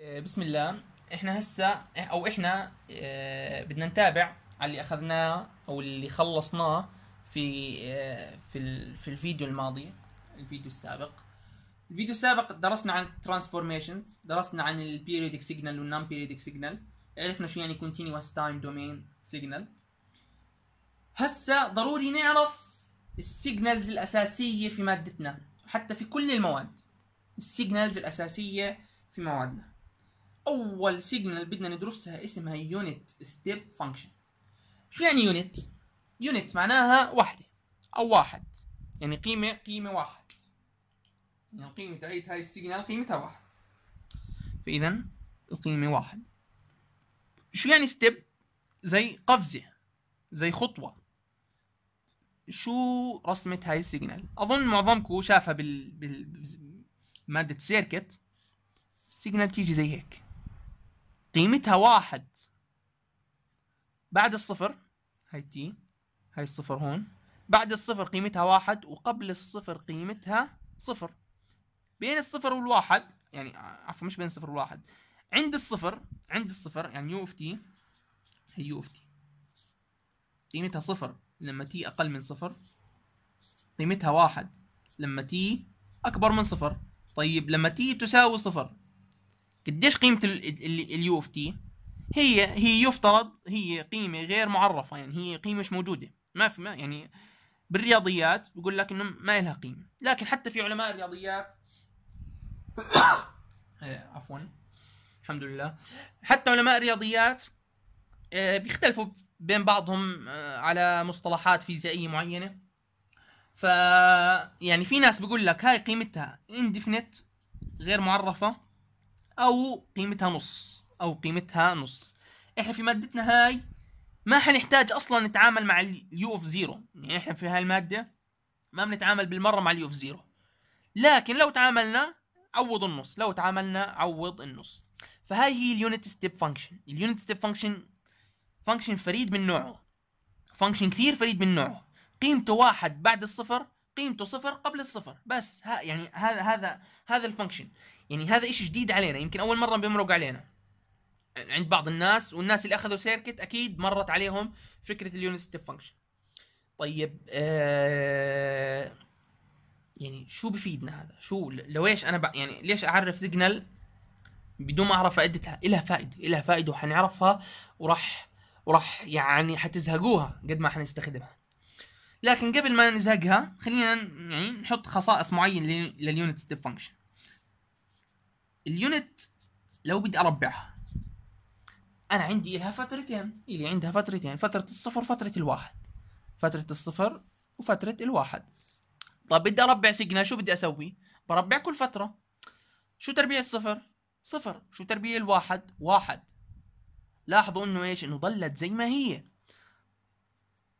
آه، بسم الله. إحنا هسه أو إحنا آه، بدنا نتابع على اللي أخذناه أو اللي خلصناه في آه، في في الفيديو الماضي الفيديو السابق. الفيديو السابق درسنا عن ال transformations درسنا عن ال periodic signal وال non periodic signal عرفنا شو يعني continuous time domain signal هسه ضروري نعرف ال signals الأساسية في مادتنا حتى في كل المواد. ال signals الأساسية في موادنا. أول signal بدنا ندرسها اسمها unit step function شو يعني unit unit معناها وحده أو واحد. يعني قيمة قيمة واحد. يعني قيمه هاي هاي ال signal قيمتها واحد. فاذا القيمة واحد. شو يعني step زي قفزة زي خطوة. شو رسمة هاي ال signal أظن معظمكم شافها بال, بال... مادة circuit ال signal بتيجي زي هيك. قيمتها واحد. بعد الصفر هاي t هاي الصفر هون. بعد الصفر قيمتها واحد وقبل الصفر قيمتها صفر. بين الصفر والواحد يعني عفوا مش بين الصفر والواحد. عند الصفر عند الصفر يعني u of t هي u of t قيمتها صفر لما t أقل من صفر. قيمتها واحد لما t أكبر من صفر. طيب لما t تساوي صفر قديش قيمة ال u of t هي هي يفترض هي قيمة غير معرفة يعني هي قيمة مش موجودة. ما في ما يعني بالرياضيات بيقول لك إنه ما لها قيمة. لكن حتى في علماء الرياضيات آه، عفوا. الحمد لله. حتى علماء الرياضيات آه، بيختلفوا بين بعضهم آه، على مصطلحات فيزيائية معينة. ف يعني في ناس بيقول لك هاي قيمتها indefinite غير معرفة. أو قيمتها نص أو قيمتها نص. إحنا في مادتنا هاي ما حنحتاج أصلا نتعامل مع ال u of zero يعني إحنا في هاي المادة ما بنتعامل بالمرة مع ال u of zero لكن لو تعاملنا عوض النص لو تعاملنا عوض النص. فهاي هي ال unit step function ال unit step function function فريد من نوعه. function كثير فريد من نوعه. قيمته واحد بعد الصفر قيمته صفر قبل الصفر. بس ها يعني هذا هذا هذا ال function يعني هذا إشي جديد علينا يمكن أول مرة بيمرق علينا. عند بعض الناس والناس اللي أخذوا circuit أكيد مرت عليهم فكرة ال unit step function طيب آه يعني شو بفيدنا هذا؟ شو لو إيش أنا. يعني ليش أعرف signal بدون ما أعرف فائدتها؟ إلها فائدة إلها فائدة وحنعرفها وراح وراح يعني حتزهقوها قد ما حنستخدمها. لكن قبل ما نزهقها خلينا يعني نحط خصائص معين لل unit step function ال unit لو بدي أربعها. أنا عندي لها فترتين اللي عندها فترتين فترة الصفر وفترة الواحد. فترة الصفر وفترة الواحد. طب بدي أربع signal شو بدي أسوي؟ بربع كل فترة. شو تربيع الصفر؟ صفر. شو تربيع الواحد؟ واحد. لاحظوا إنه إيش؟ إنه ضلت زي ما هي.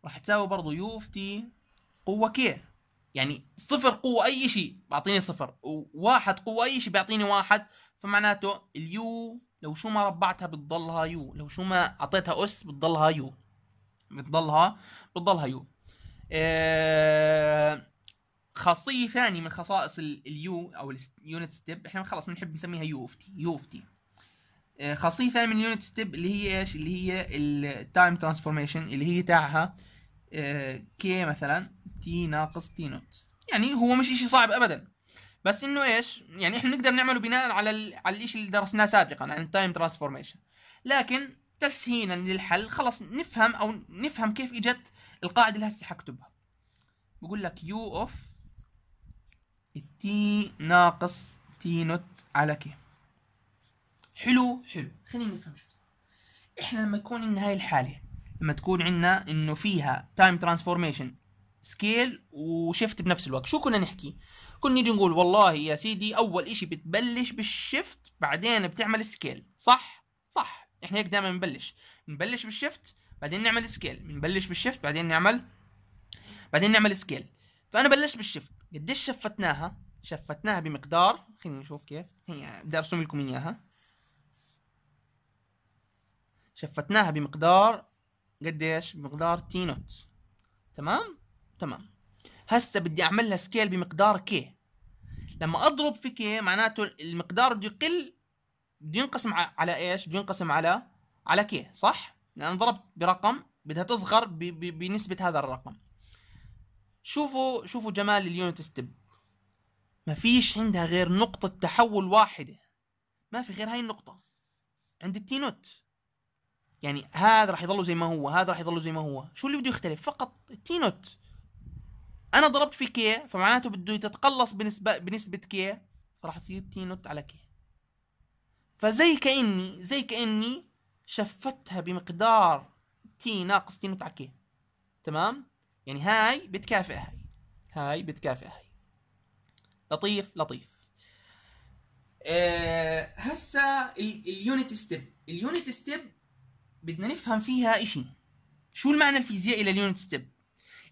راح تساوي برضو u t قوة k يعني صفر قوة أي شيء بيعطيني صفر وواحد قوة أي شيء بيعطيني واحد فمعناته ال u لو شو ما ربعتها بتضلها u لو شو ما أعطيتها أس بتضلها u بتضلها بتضلها u. إيه خاصية ثانية من خصائص ال u أو ال unit step إحنا خلص بنحب نسميها u of t u of t. خاصية ثانية من ال unit step اللي هي إيش؟ اللي هي ال time transformation اللي هي تاعها. k مثلا. t ناقص t note يعني هو مش إشي صعب ابدا. بس إنه إيش؟ يعني إحنا نقدر نعمله بناء على ال... على الإشي اللي درسناه سابقا عن ال time transformation لكن تسهيلا للحل خلص نفهم أو نفهم كيف إجت القاعدة اللي هسه حكتبها. بقول لك u of t ناقص t note على k حلو؟ حلو. خلينا نفهم شو إحنا لما يكون عندنا هاي الحالة لما تكون عندنا إنه فيها time transformation scale و shift بنفس الوقت. شو كنا نحكي؟ كنا نيجي نقول والله يا سيدي أول إشي بتبلش بال shift بعدين بتعمل scale صح؟ صح. إحنا هيك دائما بنبلش. بنبلش بال shift بعدين نعمل scale بنبلش بال shift بعدين نعمل بعدين نعمل scale فأنا بلشت بال shift قديش شفتناها؟ شفتناها بمقدار خلينا نشوف كيف. بدي أرسم لكم إياها. شفتناها بمقدار قديش؟ بمقدار t note تمام؟ تمام. هسه بدي أعمل لها scale بمقدار k لما أضرب في k معناته المقدار بده يقل بده ينقسم على إيش؟ بده ينقسم على على k صح؟ لأن ضربت برقم بدها تصغر ب... ب... بنسبة هذا الرقم. شوفوا شوفوا جمال ال unit step ما فيش عندها غير نقطة تحول واحدة. ما في غير هاي النقطة. عند ال t note يعني هذا راح يضل زي ما هو هذا راح يضل زي ما هو. شو اللي بده يختلف؟ فقط ال t note أنا ضربت في k فمعناته بده يتقلص بنسبة بنسبة k فراح تصير t note على k فزي كاني زي كأني شفتها بمقدار t ناقص t note على k تمام؟ يعني هاي بتكافئ هاي. هاي بتكافئ هاي. لطيف لطيف. أه هسا ال unit step. ال unit step بدنا نفهم فيها إشي. شو المعنى الفيزيائي لل unit step؟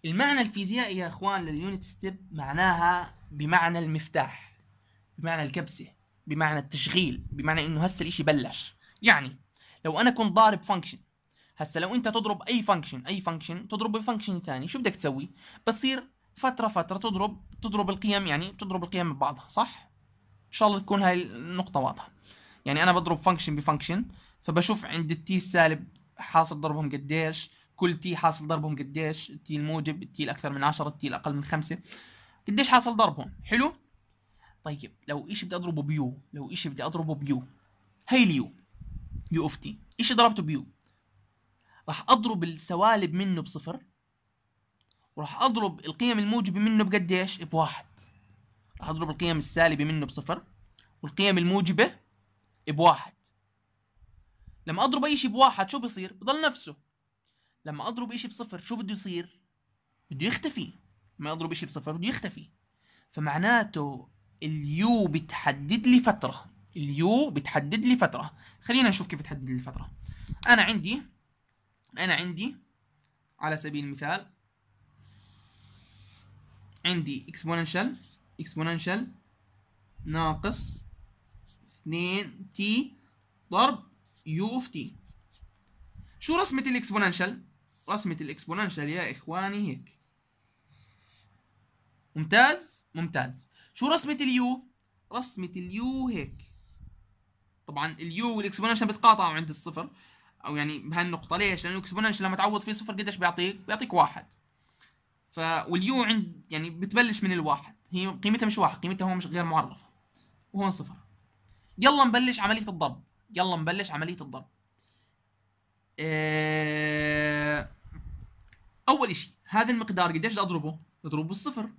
المعنى الفيزيائي يا إخوان لل unit step معناها بمعنى المفتاح بمعنى الكبسة بمعنى التشغيل بمعنى إنه هسه الإشي بلش. يعني لو أنا كنت ضارب function هسه لو أنت تضرب أي function أي function تضرب ب function ثاني شو بدك تسوي؟ بتصير فترة فترة تضرب تضرب القيم يعني تضرب القيم ببعضها صح؟ إن شاء الله تكون هاي النقطة واضحة. يعني أنا بضرب function ب function فبشوف عند ال t السالب حاصل ضربهم قديش كل t حاصل ضربهم قديش؟ ال t الموجب ال t الأكثر من 10 ال t الأقل من 5 قديش حاصل ضربهم؟ حلو؟ طيب لو إشي بدي أضربه ب u؟ لو إشي بدي أضربه ب u؟ هي ال u u of t. إشي ضربته ب u؟ راح أضرب السوالب منه بصفر وراح أضرب القيم الموجبة منه بقديش؟ بواحد. راح أضرب القيم السالبة منه بصفر والقيم الموجبة بواحد. لما أضرب أي شيء بواحد شو بصير بضل نفسه. لما اضرب شيء بصفر شو بده يصير؟ بده يختفي. لما اضرب شيء بصفر بده يختفي. فمعناته ال u بتحدد لي فترة. ال u بتحدد لي فترة. خلينا نشوف كيف تحدد لي الفترة. أنا عندي أنا عندي على سبيل المثال عندي exponential exponential ناقص 2 t ضرب u of t شو رسمة ال exponential؟ رسمة ال exponential يا إخواني هيك. ممتاز؟ ممتاز. شو رسمة ال u؟ رسمة ال u هيك. طبعا ال u وال exponential بتقاطعوا عند الصفر. أو يعني بهالنقطة ليش؟ لأنه ال exponential لما تعوض فيه صفر قديش بيعطيك؟ بيعطيك واحد. ف وال u عند يعني بتبلش من الواحد. هي قيمتها مش واحد قيمتها هو مش غير معرفة. وهون صفر. يلا نبلش عملية الضرب. يلا نبلش عملية الضرب. آه... أول شيء هذا المقدار قديش أضربه؟ أضربه بالصفر.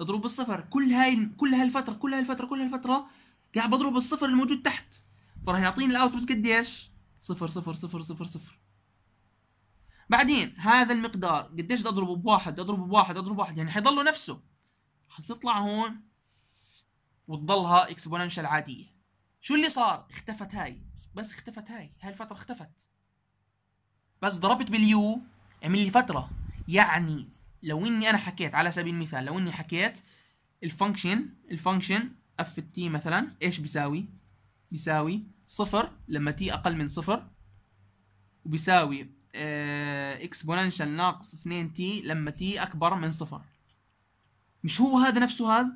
اضرب بالصفر. كل هاي كل هاي الفترة كل هاي الفترة كل هاي الفترة قاعد بضرب بالصفر الموجود تحت. فراح يعطيني ال output قديش؟ صفر صفر صفر صفر صفر. بعدين هذا المقدار قديش أضربه بواحد؟ أضربه بواحد أضربه بواحد. يعني حيضله نفسه. حتطلع هون وتضلها exponential عادية. شو اللي صار؟ اختفت هاي. بس اختفت هاي. هاي الفترة اختفت. بس ضربت بال u. عمل لي فترة يعني لو إني أنا حكيت على سبيل المثال لو إني حكيت ال function ال function f t مثلا إيش بيساوي؟ بيساوي صفر لما t أقل من صفر وبيساوي exponential آه، ناقص 2 t لما t أكبر من صفر. مش هو هذا نفسه هذا؟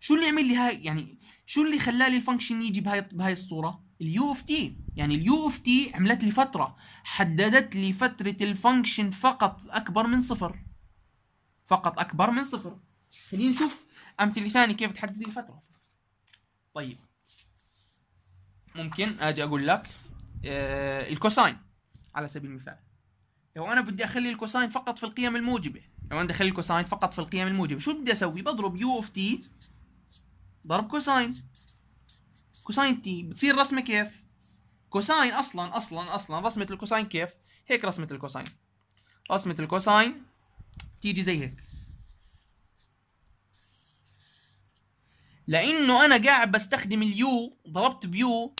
شو اللي عمل لي هاي؟ يعني شو اللي خلالي ال function يجي بهاي بهاي الصورة؟ ال u of t يعني ال u of t عملت لي فترة حددت لي فترة ال function فقط أكبر من صفر. فقط أكبر من صفر. خلينا نشوف أمثلة ثانية كيف تحدد لي الفترة. طيب. ممكن أجي أقول لك آه ال cosine على سبيل المثال. لو أنا بدي أخلي ال cosine فقط في القيم الموجبة لو أنا بدي أخلي ال cosine فقط في القيم الموجبة شو بدي أسوي؟ بضرب u of t ضرب cosine cosine t بتصير رسمة كيف؟ cosine أصلا أصلا أصلا رسمة ال cosine كيف؟ هيك رسمة ال cosine. رسمة ال cosine تيجي زي هيك. لأنه أنا قاعد بستخدم ال u ضربت ب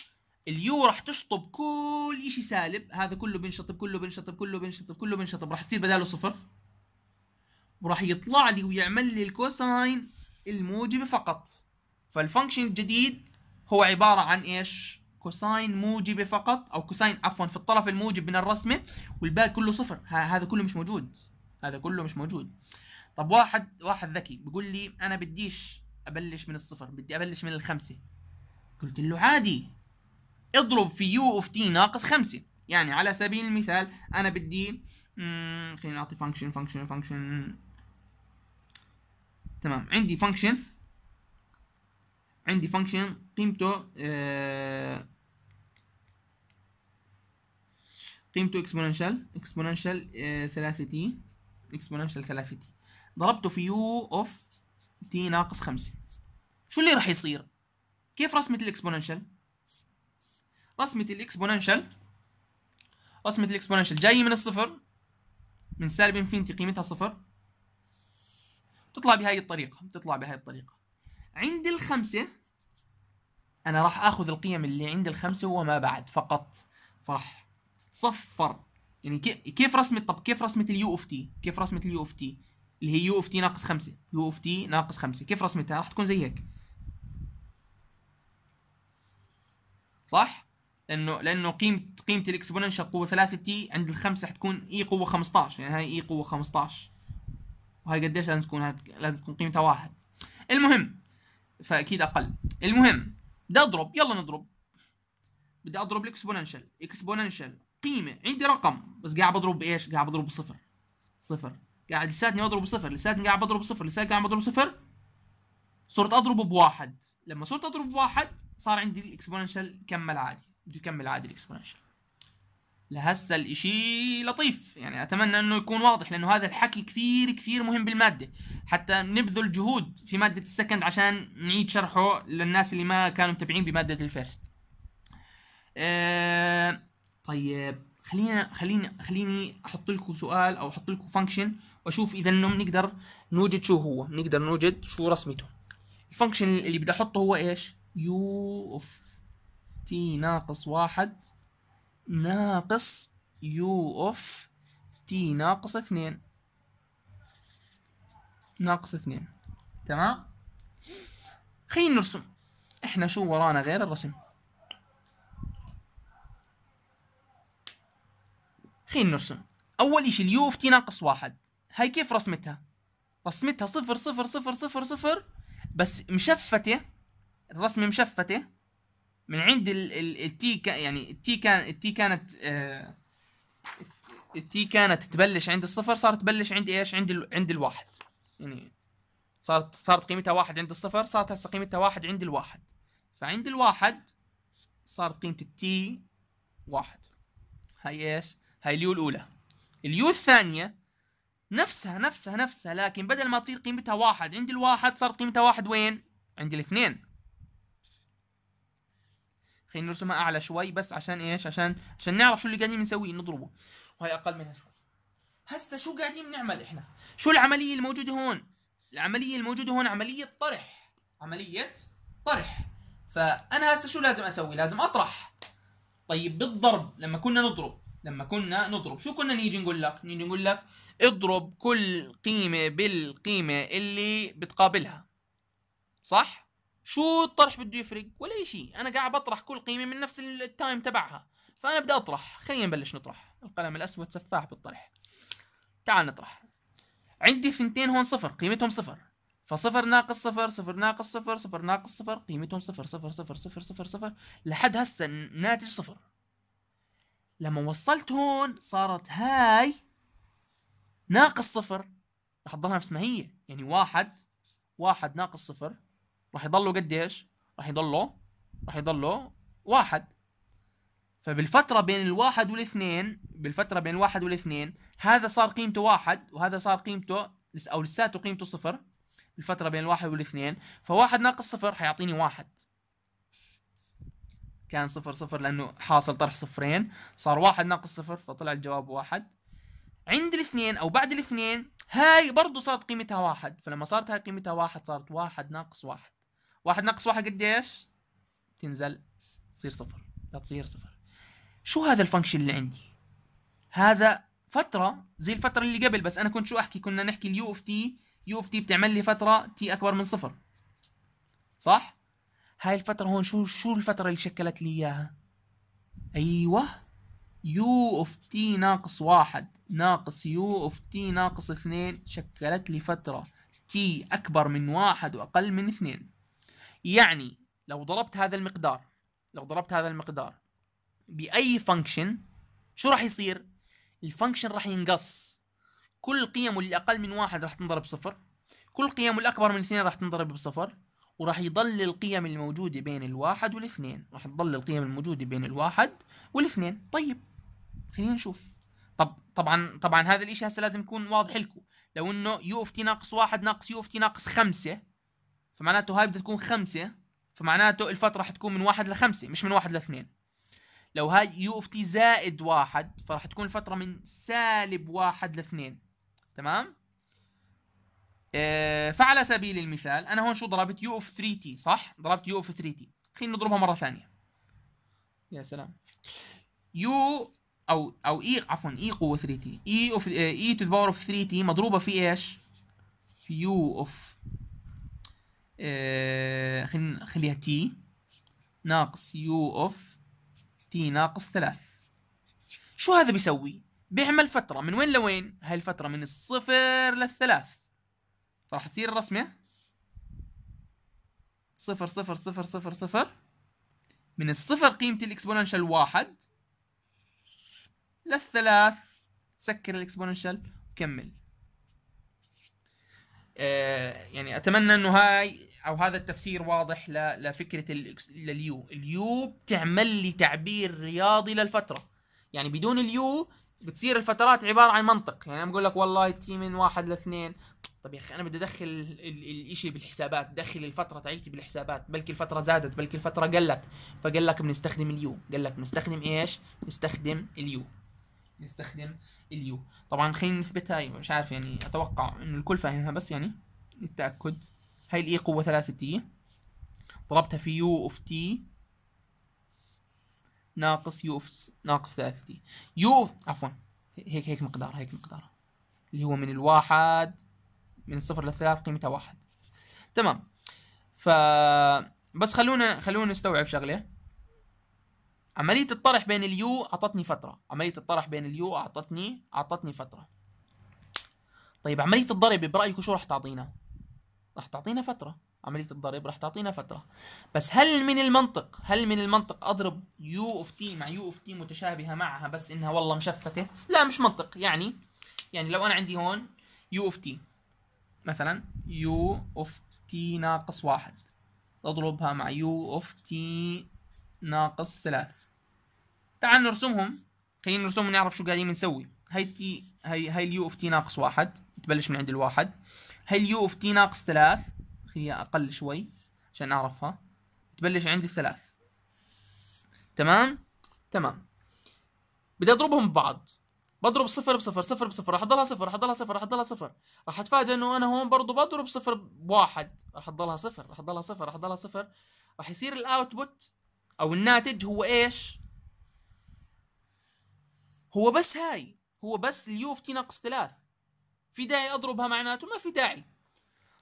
u ال u راح تشطب كل شيء سالب. هذا كله بينشطب كله بينشطب كله بينشطب كله بينشطب. راح يصير بداله صفر. وراح يطلع لي ويعمل لي ال cosine الموجبة فقط. فال function الجديد هو عبارة عن إيش؟ cosine موجبة فقط أو cosine عفوا في الطرف الموجب من الرسمة والباقي كله صفر. هذا كله مش موجود. هذا كله مش موجود. طب واحد واحد ذكي بيقول لي أنا بديش أبلش من الصفر بدي أبلش من الخمسة. قلت له عادي. اضرب في u of t ناقص خمسة. يعني على سبيل المثال أنا بدي خلينا نعطي function function function تمام. عندي function عندي function قيمته آه قيمته exponential exponential 3 t exponential 3 t ضربته في u of t ناقص 5 شو اللي راح يصير؟ كيف رسمة ال exponential رسمة ال exponential رسمة ال exponential جاي من الصفر من سالب infinity قيمتها صفر. تطلع بهاي الطريقة بتطلع بهاي الطريقة. عند الخمسة أنا راح آخذ القيم اللي عند الخمسة وما بعد فقط. فراح تصفر يعني كي- كيف رسمة طب كيف رسمة ال u of t؟ كيف رسمة ال u of t؟ اللي هي u of t ناقص خمسة. u of t ناقص خمسة. كيف رسمتها؟ راح تكون زي هيك. صح؟ لأنه لأنه قيمة قيمة ال exponential قوة 3 t عند الخمسة حتكون e قوة 15 يعني هاي e قوة 15 وهاي قديش لازم تكون لازم تكون قيمتها واحد. المهم فأكيد أقل. المهم بدي اضرب يلا نضرب. بدي اضرب ال exponential. exponential. قيمة. عندي رقم. بس قاعد بضرب بإيش؟ قاعد بضرب بصفر. صفر. قاعد لساتني بضرب بصفر. لساتني قاعد بضرب بصفر. لساتني قاعد بضرب بصفر. صرت اضربه بواحد. لما صرت أضرب بواحد صار عندي ال exponential كمل عادي. بده يكمل عادي ال exponential. لهسه الإشي لطيف. يعني أتمنى إنه يكون واضح لأنه هذا الحكي كثير كثير مهم بالمادة. حتى نبذل جهود في مادة ال second عشان نعيد شرحه للناس اللي ما كانوا متابعين بمادة ال first آه طيب خلينا خليني خليني أحط لكم سؤال أو أحط لكم function وأشوف إذا إنه بنقدر نوجد شو هو. نقدر نوجد شو رسمته. ال function اللي بدي أحطه هو إيش؟ u of t ناقص واحد ناقص u of t ناقص اثنين. ناقص اثنين. تمام؟ خلينا نرسم. إحنا شو ورانا غير الرسم؟ خلينا نرسم. أول إشي ال u of t ناقص واحد. هاي كيف رسمتها؟ رسمتها صفر صفر صفر صفر صفر. بس مشفتة الرسمة مشفتة. من عند ال ال التي يعني التي كان التي كانت آه التي كانت تبلش عند الصفر صارت تبلش عند إيش؟ عند ال عند الواحد يعني صارت صارت قيمتها واحد عند الصفر صارت هسه قيمتها واحد عند الواحد فعند الواحد صارت قيمة التي واحد هاي إيش؟ هاي ال u الأولى ال u الثانية نفسها نفسها نفسها لكن بدل ما تصير قيمتها واحد عند الواحد صارت قيمتها واحد وين؟ عند الاثنين خلينا نرسمها أعلى شوي بس عشان إيش؟ عشان عشان نعرف شو اللي قاعدين بنسويه نضربه. وهي أقل منها شوي. هسه شو قاعدين بنعمل إحنا؟ شو العملية الموجودة هون؟ العملية الموجودة هون عملية طرح. عملية طرح. فأنا هسه شو لازم أسوي؟ لازم أطرح. طيب بالضرب لما كنا نضرب لما كنا نضرب شو كنا نيجي نقول لك؟ نيجي نقول لك اضرب كل قيمة بالقيمة اللي بتقابلها. صح؟ شو الطرح بده يفرق؟ ولا شيء. أنا قاعد بطرح كل قيمة من نفس التايم تبعها. فأنا بدي أطرح. خلينا نبلش نطرح. القلم الأسود سفاح بالطرح. تعال نطرح. عندي ثنتين هون صفر قيمتهم صفر. فصفر ناقص صفر صفر ناقص صفر صفر ناقص صفر قيمتهم صفر صفر صفر صفر صفر صفر لحد هسه الناتج صفر. لما وصلت هون صارت هاي ناقص صفر. راح تضلها نفس ما هي. يعني واحد واحد ناقص صفر. راح يضلوا قديش؟ راح يضلوا راح يضلوا واحد. فبالفترة بين الواحد والاثنين بالفترة بين الواحد والاثنين هذا صار قيمته واحد وهذا صار قيمته أو لساته قيمته صفر بالفترة بين الواحد والاثنين. فواحد ناقص صفر حيعطيني واحد. كان صفر صفر لأنه حاصل طرح صفرين صار واحد ناقص صفر فطلع الجواب واحد. عند الاثنين أو بعد الاثنين هاي برضو صارت قيمتها واحد. فلما صارت هاي قيمتها واحد صارت واحد ناقص واحد. واحد ناقص واحد قديش تنزل تصير صفر. لا تصير صفر. شو هذا ال function اللي عندي؟ هذا فترة زي الفترة اللي قبل بس أنا كنت شو أحكي؟ كنا نحكي ال u of t u of t بتعمل لي فترة t أكبر من صفر. صح؟ هاي الفترة هون شو شو الفترة اللي شكلت لي إياها؟ أيوه. u of t ناقص واحد ناقص u of t ناقص اثنين شكلت لي فترة t أكبر من واحد وأقل من اثنين. يعني لو ضربت هذا المقدار لو ضربت هذا المقدار بأي function شو راح يصير؟ ال function راح ينقص. كل قيمه اللي أقل من واحد راح تنضرب بصفر كل قيمه الأكبر من اثنين راح تنضرب بصفر وراح يضل القيم الموجودة بين الواحد والاثنين. راح تضل القيم الموجودة بين الواحد والاثنين. طيب خلينا نشوف طب طبعا طبعا هذا الإشي هسه لازم يكون واضح لكم. لو إنه u of t ناقص واحد ناقص u of t ناقص خمسة فمعناته هاي بدها تكون خمسة فمعناته الفترة حتكون من واحد لخمسة مش من واحد لاثنين. لو هاي u of t زائد واحد فراح تكون الفترة من سالب واحد لاثنين. تمام؟ آه فعلى سبيل المثال أنا هون شو ضربت؟ u of 3 t صح؟ ضربت u of 3 t خلينا نضربها مرة ثانية. يا سلام. u أو أو e عفوا e قوة 3 t e of e to the power of 3 t مضروبة في إيش؟ في u of آه خلينا نخليها t ناقص u of t ناقص ثلاث. شو هذا بيسوي؟ بيعمل فترة. من وين لوين؟ هاي الفترة من الصفر للثلاث. فراح تصير الرسمة صفر صفر صفر صفر صفر. من الصفر قيمة ال exponential واحد للثلاث. سكر ال exponential وكمل يعني أتمنى إنه هاي أو هذا التفسير واضح لفكرة ال u ال u بتعمل لي تعبير رياضي للفترة. يعني بدون ال u بتصير الفترات عبارة عن منطق. يعني أنا بقول لك والله t من واحد لاثنين. طب يا أخي أنا بدي أدخل الإشي بالحسابات دخل الفترة تاعيتي بالحسابات. بلكي الفترة زادت بلكي الفترة قلت. فقال لك بنستخدم ال u. قال لك بنستخدم إيش؟ بنستخدم ال u. نستخدم ال u. طبعا خلينا نثبت هاي مش عارف يعني أتوقع انه الكل فاهمها بس يعني للتأكد. هاي ال e قوة 3 t ضربتها في u of t ناقص u of ناقص 3 t u عفوا هيك هيك مقدار هيك مقدار. اللي هو من الواحد من الصفر للثلاث قيمتها واحد. تمام. ف بس خلونا خلونا نستوعب شغلة. عملية الطرح بين ال u أعطتني فترة. عملية الطرح بين ال u أعطتني أعطتني فترة. طيب عملية الضرب برأيكم شو راح تعطينا؟ راح تعطينا فترة. عملية الضرب راح تعطينا فترة. بس هل من المنطق هل من المنطق أضرب u of t مع u of t متشابهة معها بس إنها والله م shift ة؟ لا مش منطق. يعني يعني لو أنا عندي هون u of t مثلا u of t ناقص واحد أضربها مع u of t ناقص ثلاث. تعال نرسمهم. خلينا نرسمهم نعرف شو قاعدين بنسوي. هاي t هاي هاي ال u of t ناقص واحد. تبلش من عند الواحد. هاي ال u of t ناقص ثلاث. خليها أقل شوي عشان أعرفها. تبلش عند الثلاث. تمام؟ تمام. بدي أضربهم ببعض. بضرب صفر بصفر صفر بصفر. راح تضلها صفر راح تضلها صفر راح تضلها صفر. راح اتفاجئ إنه أنا هون برضه بضرب صفر بواحد. راح تضلها صفر راح تضلها صفر راح تضلها صفر. راح يصير ال output أو الناتج هو إيش؟ هو بس هاي هو بس ال u of t ناقص ثلاث. في داعي أضربها معناته؟ ما في داعي.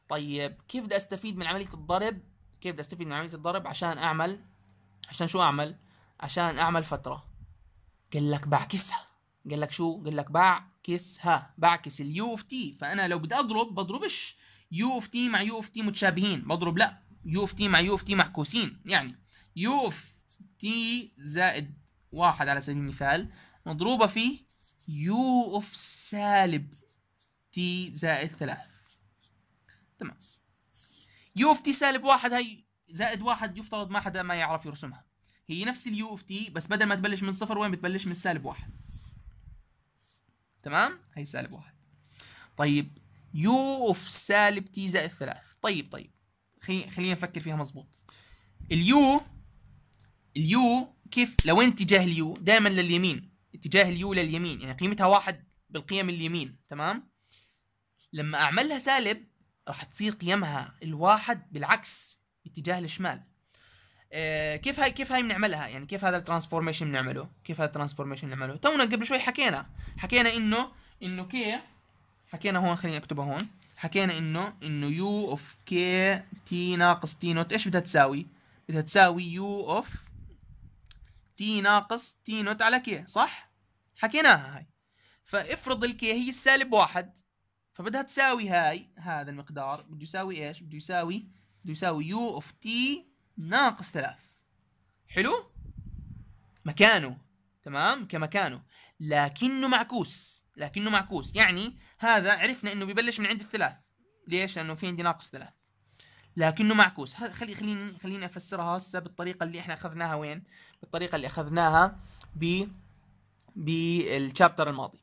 طيب كيف بدي أستفيد من عملية الضرب؟ كيف بدي أستفيد من عملية الضرب؟ عشان أعمل عشان شو أعمل؟ عشان أعمل فترة. قال لك بعكسها قال لك شو؟ قال لك بعكسها بعكس ال u of t. فأنا لو بدي أضرب بضربش. u of t مع u of t متشابهين. بضرب لا. u of t مع u of t معكوسين. يعني u of t زائد واحد على سبيل المثال. مضروبة في u of سالب t زائد ثلاث تمام. u of t سالب واحد هي زائد واحد يفترض ما حدا ما يعرف يرسمها. هي نفس ال u of t بس بدل ما تبلش من صفر وين بتبلش من سالب واحد؟ تمام؟ هي سالب واحد. طيب u of سالب t زائد ثلاث طيب طيب. خلي خلينا نفكر فيها مزبوط ال u ال u كيف؟ لوين اتجاه ال u دائما لليمين. اتجاه ال u لليمين يعني قيمتها واحد بالقيم اليمين تمام؟ لما أعملها سالب راح تصير قيمها الواحد بالعكس اتجاه الشمال. آه كيف هاي كيف هاي بنعملها؟ يعني كيف هذا ال transformation بنعمله؟ كيف هذا ال transformation بنعمله؟ تونا قبل شوي حكينا. حكينا انه إنه كي حكينا هون خليني اكتبها هون. حكينا انه إنه u of k t ناقص t note إيش بدها تساوي؟ بدها تساوي u of t ناقص t note على k صح؟ حكيناها هاي. فافرض ال k هي السالب واحد فبدها تساوي هاي هذا المقدار. بده يساوي إيش؟ بده يساوي بده يساوي u of t ناقص ثلاث. حلو؟ مكانه. تمام؟ كمكانه. لكنه معكوس. لكنه معكوس. يعني هذا عرفنا إنه ببلش من عند الثلاث. ليش؟ لأنه في عندي ناقص ثلاث. لكنه معكوس. خلي خليني خليني أفسرها هسه بالطريقة اللي إحنا أخذناها وين؟ بالطريقة اللي أخذناها ب بال chapter الماضي.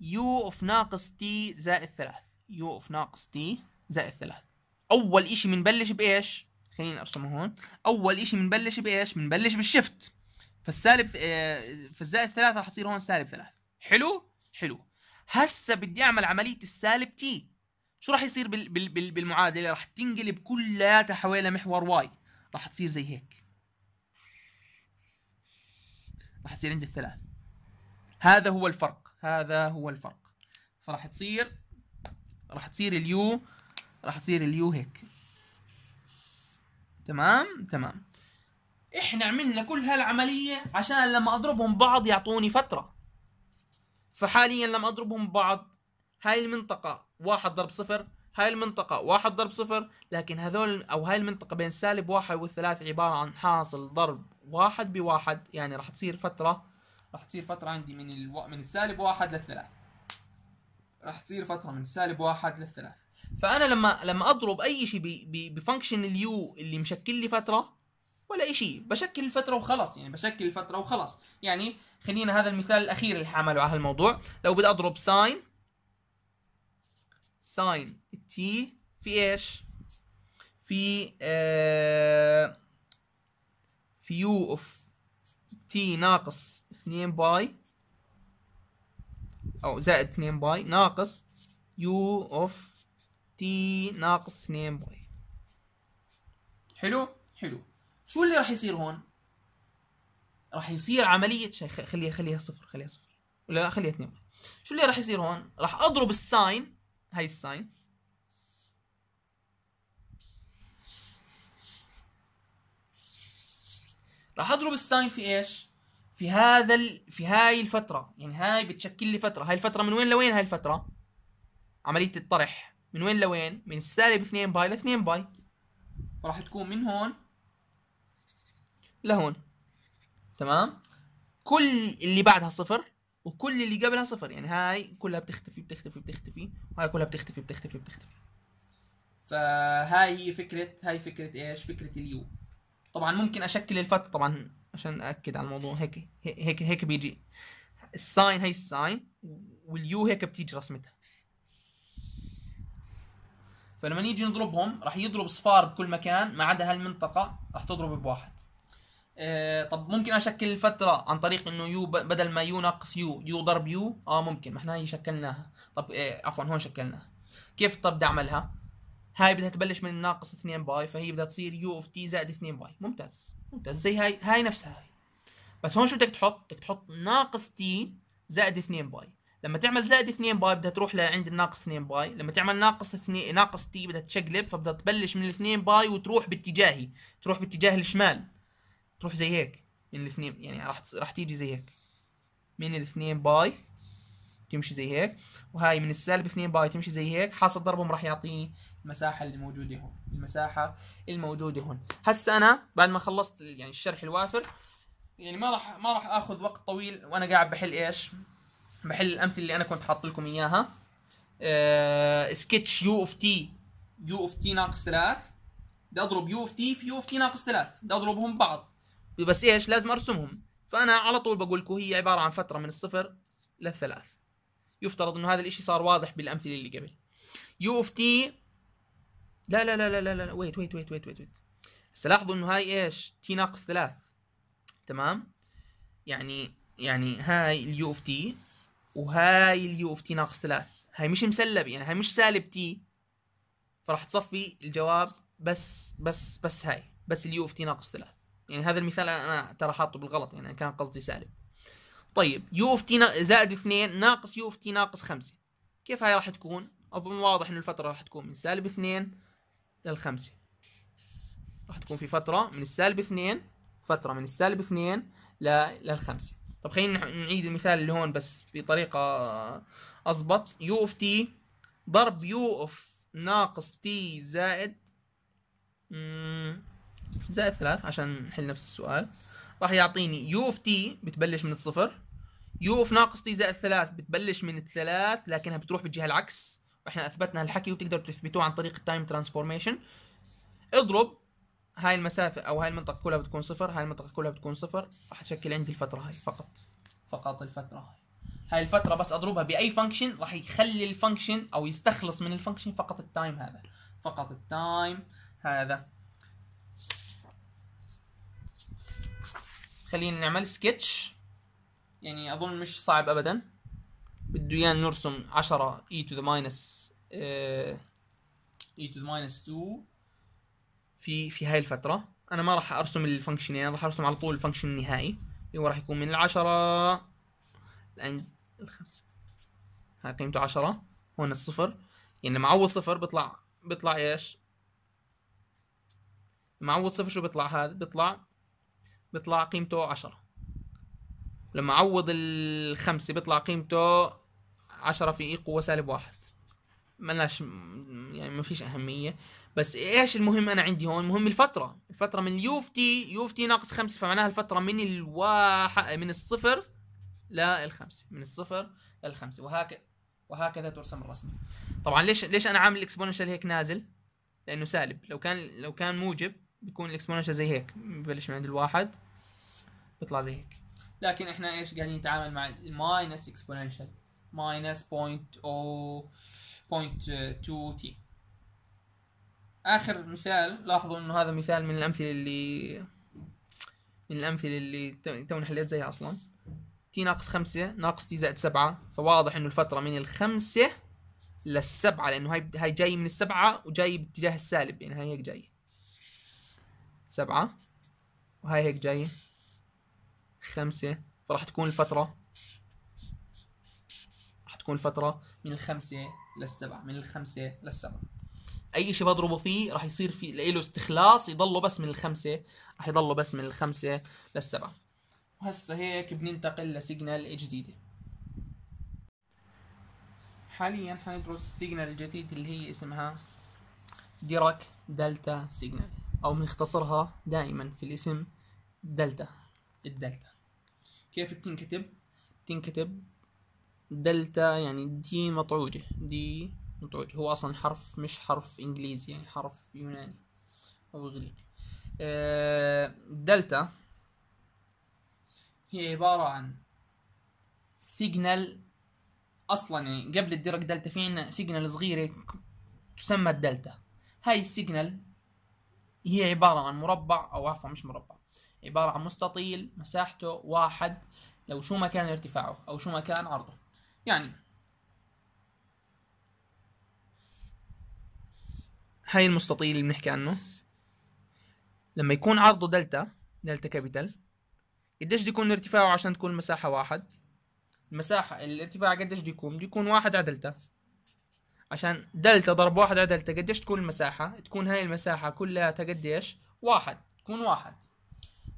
u of ناقص t زائد ثلاث. u of ناقص t زائد ثلاث. أول إشي بنبلش بإيش؟ خليني أرسمه هون. أول إشي بنبلش بإيش؟ بنبلش بال shift. فالسالب آه، فالزائد ثلاثة راح تصير هون سالب ثلاث. حلو؟ حلو. هسه بدي أعمل عملية السالب t شو راح يصير بال بال بال بالمعادلة؟ راح تنقلب كلياتها حوالي محور y راح تصير زي هيك. راح تصير عندي الثلاث. هذا هو الفرق هذا هو الفرق. فراح تصير راح تصير ال u راح تصير ال u هيك. تمام؟ تمام. إحنا عملنا كل هالعملية عشان لما أضربهم بعض يعطوني فترة. فحاليا لما أضربهم بعض هاي المنطقة واحد ضرب صفر هاي المنطقة واحد ضرب صفر لكن هذول أو هاي المنطقة بين سالب واحد والثلاث عبارة عن حاصل ضرب واحد بواحد يعني راح تصير فترة راح تصير فترة عندي من ألو... من السالب واحد للثلاث. راح تصير فترة من السالب واحد للثلاث. فأنا لما لما أضرب أي شيء ب function ال u اللي مشكل لي فترة ولا شيء بشكل الفترة وخلص يعني بشكل الفترة وخلص يعني خلينا هذا المثال الأخير اللي حعمله على هالموضوع. لو بدي أضرب sine sine t في إيش؟ في آه في u of t ناقص 2 pi أو زائد 2 pi ناقص u of t ناقص 2 pi. حلو؟ حلو. شو اللي راح يصير هون؟ راح يصير عملية خليها خليها صفر خليها صفر. ولا لا خليها 2 شو اللي راح يصير هون؟ راح أضرب ال sine هاي ال sine راح اضرب الساين في إيش؟ في هذا ال... في هاي الفترة. يعني هاي بتشكل لي فترة. هاي الفترة من وين لوين هاي الفترة؟ عملية الطرح. من وين لوين؟ من السالب 2 pi ل 2 pi. فراح تكون من هون لهون. تمام؟ كل اللي بعدها صفر وكل اللي قبلها صفر. يعني هاي كلها بتختفي بتختفي بتختفي. وهاي كلها بتختفي بتختفي بتختفي. فهاي هي فكرة هاي فكرة إيش؟ فكرة ال u. طبعا ممكن أشكل الفترة طبعا عشان اكد على الموضوع. هيك هيك هيك بيجي. ال sine هي ال sine وال u هيك بتيجي رسمتها. فلما نيجي نضربهم راح يضرب صفار بكل مكان ما عدا هالمنطقة راح تضرب بواحد. آه طب ممكن أشكل الفترة عن طريق إنه u بدل ما u ناقص u u ضرب u؟ آه ممكن. ما إحنا هي شكلناها. طب آه عفوا هون شكلناها. كيف طب بدي أعملها؟ هاي بدها تبلش من الناقص 2 pi فهي بدها تصير u of t زائد 2 pi. ممتاز. ممتاز. زي هاي هاي نفسها هاي. بس هون شو بدك تحط؟ بدك تحط ناقص t زائد 2 pi. لما تعمل زائد 2 pi بدها تروح لعند الناقص 2 pi. لما تعمل ناقص 2 ناقص t بدها تشقلب فبدها تبلش من ال 2 pi وتروح باتجاهي. تروح باتجاه الشمال. تروح زي هيك من الاثنين يعني راح راح تيجي زي هيك. من الاثنين pi تمشي زي هيك وهاي من السالب 2 pi تمشي زي هيك حاصل ضربهم راح يعطيني المساحة اللي موجودة هون المساحة الموجودة هون. هسا أنا بعد ما خلصت يعني الشرح الوافر يعني ما راح ما راح آخذ وقت طويل وأنا قاعد بحل إيش؟ بحل الأمثلة اللي أنا كنت حاط لكم اياها sketch u of t u of t ناقص 3 بدي أضرب u of t في u of t ناقص 3 بدي أضربهم ببعض. بس إيش؟ لازم أرسمهم. فأنا على طول بقول لكم هي عبارة عن فترة من الصفر للثلاث يفترض إنه هذا الإشي صار واضح بالأمثلة اللي قبل. u of t لا لا لا لا لا wait wait wait wait wait wait هسه لاحظوا إنه هاي إيش؟ t ناقص ثلاث. تمام؟ يعني يعني هاي ال u of t وهاي ال U of T ناقص ثلاث. هاي مش مسلبة يعني هاي مش سالب T فراح تصفي الجواب بس بس بس هاي بس ال U of T ناقص ثلاث. يعني هذا المثال أنا ترى حاطه بالغلط يعني كان قصدي سالب. طيب U of T زائد 2 ناقص U of T ناقص 5 كيف هاي راح تكون؟ أظن واضح إنه الفترة راح تكون من سالب 2 للخمسة راح تكون في فترة من السالب 2 فترة من السالب 2 للخمسة. طب خلينا نعيد المثال اللي هون بس بطريقة أضبط. U of T ضرب U of ناقص T زائد زائد ثلاث عشان نحل نفس السؤال. راح يعطيني U of T بتبلش من الصفر U of ناقص T زائد ثلاث بتبلش من الثلاث لكنها بتروح بالجهه العكس. وإحنا أثبتنا هالحكي وتقدروا تثبتوه عن طريق ال time transformation اضرب هاي المسافة أو هاي المنطقة كلها بتكون صفر هاي المنطقة كلها بتكون صفر. راح تشكل عندي الفترة هاي فقط. فقط الفترة هاي. هاي الفترة بس أضربها بأي function راح يخلي ال function أو يستخلص من ال function فقط ال time هذا. فقط ال time هذا. خلينا نعمل سكتش. يعني أظن مش صعب أبدا. بده ايانا نرسم 10 e to the minus uh, e to the minus 2 في في هاي الفترة. أنا ما راح أرسم ال functionين راح أرسم على طول ال function النهائي. اللي هو راح يكون من العشرة لأن الخمسة. هاي قيمته عشرة. هون الصفر. يعني لما أعوض صفر بيطلع بيطلع إيش؟ لما أعوض صفر شو بيطلع هذا؟ بيطلع بيطلع قيمته عشرة. لما أعوض الخمسة بيطلع قيمته عشرة في e قوة سالب واحد. ملناش يعني ما فيش أهمية. بس إيش المهم أنا عندي هون؟ مهم الفترة. الفترة من ال U T U T ناقص خمسة فمعناها الفترة من الواحد من الصفر للخمسة من الصفر للخمسة وهكذا وهكذا ترسم الرسمة. طبعا ليش ليش أنا عامل ال exponential هيك نازل؟ لأنه سالب. لو كان لو كان موجب بيكون ال exponential زي هيك ببلش من عند الواحد بيطلع زي هيك. لكن إحنا إيش قاعدين نتعامل مع ال minus exponential minus point أو point 2 T آخر مثال لاحظوا إنه هذا مثال من الأمثلة اللي من الأمثلة اللي تونا حليت زيها أصلا. T ناقص خمسة ناقص T زائد سبعة فواضح إنه الفترة من الخمسة للسبعة لأنه هاي هاي جاي من السبعة وجاي باتجاه السالب يعني هاي هيك جاي. سبعة. وهاي هيك جاي خمسة. فراح تكون الفترة. راح تكون الفترة من الخمسة للسبعة. من الخمسة للسبعة. أي شيء بضربه فيه راح يصير في له استخلاص يضله بس من الخمسة. راح يضله بس من الخمسة للسبعة. وهسه هيك بننتقل ل signal جديده حاليا حندرس ال signal الجديد اللي هي اسمها Dirac delta signal. أو بنختصرها دائما في الاسم delta ال delta. كيف بتنكتب؟ بتنكتب دلتا يعني D مطعوجة D مطعوجة هو أصلا حرف مش حرف إنجليزي يعني حرف يوناني أو اغريقي آه دلتا هي عبارة عن signal أصلا يعني قبل ال Dirac delta في عنا signal صغيرة تسمى الدلتا هاي ال signal هي عبارة عن مربع أو عفوا مش مربع عبارة عن مستطيل مساحته واحد لو شو ما كان ارتفاعه أو شو ما كان عرضه. يعني هاي المستطيل اللي بنحكي عنه لما يكون عرضه delta delta capital قديش بده يكون ارتفاعه عشان تكون المساحة واحد؟ المساحة الارتفاع قديش بده يكون؟ بده يكون واحد على دلتا. عشان دلتا ضرب واحد على دلتا قديش تكون المساحة؟ تكون هاي المساحة كلها قديش واحد. تكون واحد.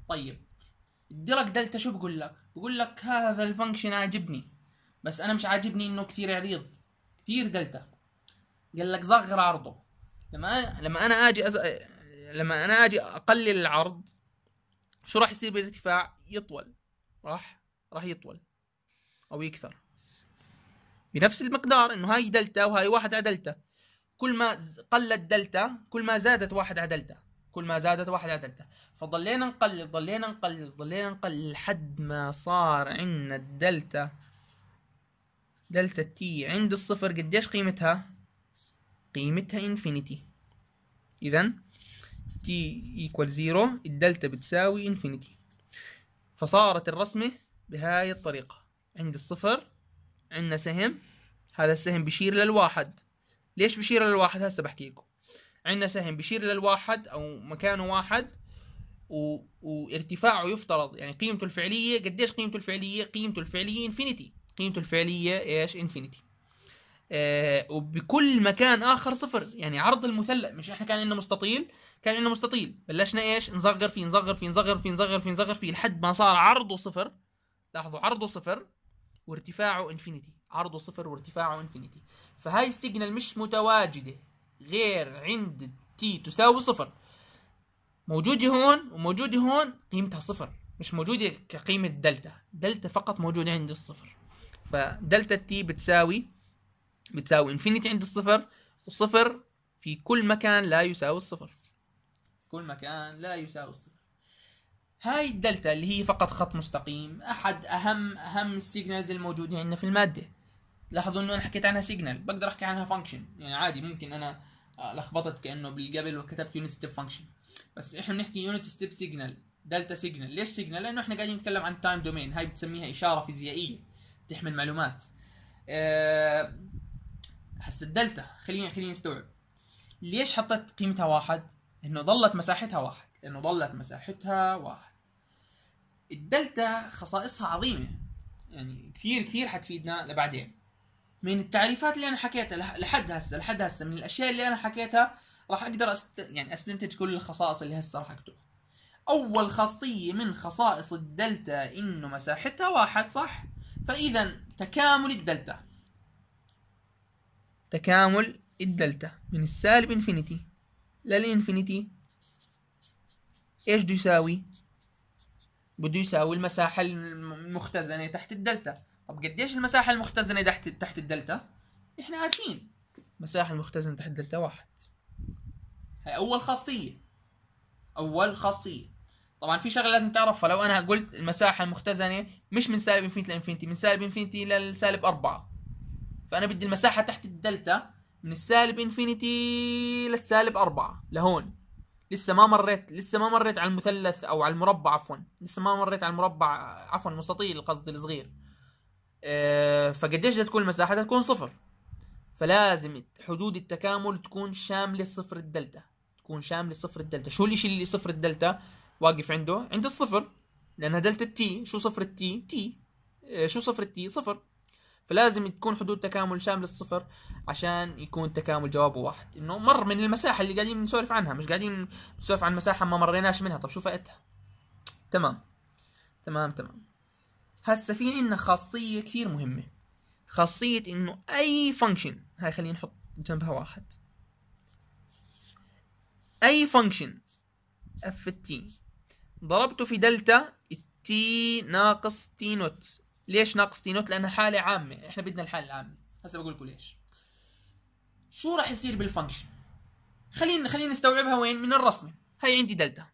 طيب. ال Dirac delta شو بقول لك؟ بقول لك هذا ال function عاجبني. بس أنا مش عاجبني إنه كثير عريض. كثير دلتا. قال لك صغر عرضه. لما لما أنا آجي أز... لما أنا آجي أقلل العرض شو راح يصير بالارتفاع؟ يطول. راح؟ راح يطول. أو يكثر. بنفس المقدار إنه هاي دلتا وهاي واحد على دلتا. كل ما قلت دلتا كل ما زادت واحد على دلتا. كل ما زادت واحد على دلتا. فضلينا نقلل ضلينا نقلل ضلينا نقلل لحد ما صار عندنا ال delta delta T عند الصفر. قديش قيمتها؟ قيمتها infinity اذا T equal zero ال delta بتساوي infinity فصارت الرسمة بهاي الطريقة. عند الصفر عندنا سهم هذا السهم بشير للواحد. ليش بشير للواحد؟ هسه بحكي لكم. عندنا سهم بشير للواحد أو مكانه واحد و... وارتفاعه يفترض. يعني قيمته الفعلية قديش قيمته الفعلية؟ قيمته الفعلية infinity قيمته الفعلية إيش؟ infinity آه وبكل مكان آخر صفر. يعني عرض المثلث مش إحنا كان عندنا مستطيل كان عندنا مستطيل. بلشنا إيش؟ نصغر فيه نصغر فيه نصغر فيه نصغر فيه نصغر فيه لحد ما صار عرضه صفر. لاحظوا عرضه صفر وارتفاعه infinity عرضه صفر وارتفاعه infinity فهاي ال signal مش متواجدة غير عند t تساوي صفر. موجودة هون وموجودة هون قيمتها صفر مش موجودة كقيمة delta. delta فقط موجودة عند الصفر. ف delta t بتساوي بتساوي infinity عند الصفر والصفر في كل مكان لا يساوي الصفر. كل مكان لا يساوي الصفر. هاي الدلتا اللي هي فقط خط مستقيم أحد اهم أهم ال signals الموجودين عندنا في المادة. لاحظوا إنه أنا حكيت عنها signal بقدر أحكي عنها function يعني عادي ممكن أنا لخبطت كأنه بالقبل وكتبت unit step function بس إحنا بنحكي unit step signal delta signal ليش signal لأنه إحنا قاعدين نتكلم عن time domain هاي بتسميها إشارة فيزيائية تحمل معلومات. أه هسه الدلتا خلينا خلينا نستوعب. ليش حطيت قيمتها واحد؟ إنه ظلت مساحتها واحد. لأنه ظلت مساحتها واحد. الدلتا خصائصها عظيمة. يعني كثير كثير حتفيدنا لبعدين. من التعريفات اللي أنا حكيتها لحد هسه لحد هسه من الأشياء اللي أنا حكيتها راح أقدر أست... يعني أستنتج كل الخصائص اللي هسه راح أكتبها. أول خاصية من خصائص الدلتا إنه مساحتها واحد صح؟ فإذا تكامل الدلتا. تكامل الدلتا من السالب infinity لل infinity إيش بده يساوي؟ بده يساوي المساحة المختزنة تحت الدلتا. طب قديش المساحة المختزنة تحت تحت الدلتا؟ إحنا عارفين. المساحة المختزنة تحت الدلتا واحد. هاي أول خاصية. أول خاصية. طبعا في شغلة لازم تعرفها. لو أنا قلت المساحة المختزنة مش من سالب infinity ل infinity من سالب infinity للسالب 4 فأنا بدي المساحة تحت الدلتا من السالب infinity للسالب 4 لهون. لسه ما مريت لسه ما مريت على المثلث أو على المربع عفوا. لسه ما مريت على المربع عفوا المستطيل قصدي الصغير. أه فقديش تكون المساحة؟ تكون صفر. فلازم حدود التكامل تكون شاملة صفر الدلتا. تكون شاملة صفر الدلتا. شو الإشي اللي صفر الدلتا؟ واقف عنده عند الصفر. لأنها delta t شو صفر ال t t أه شو صفر ال t صفر. فلازم تكون حدود تكامل شامل الصفر عشان يكون تكامل جوابه واحد. إنه مر من المساحة اللي قاعدين نسولف عنها مش قاعدين نسولف عن مساحة ما مريناش منها. طب شو فائدتها؟ تمام. تمام تمام. هسه في عندنا خاصية كثير مهمة. خاصية إنه أي function هاي خلينا نحط جنبها واحد. أي function f t ضربته في delta t ناقص t note. ليش ناقص t note؟ لانها حالة عامة. إحنا بدنا الحاله العامة. هسه بقول لكم ليش. شو راح يصير بال function خلينا خلينا نستوعبها وين؟ من الرسمة. هاي عندي دلتا.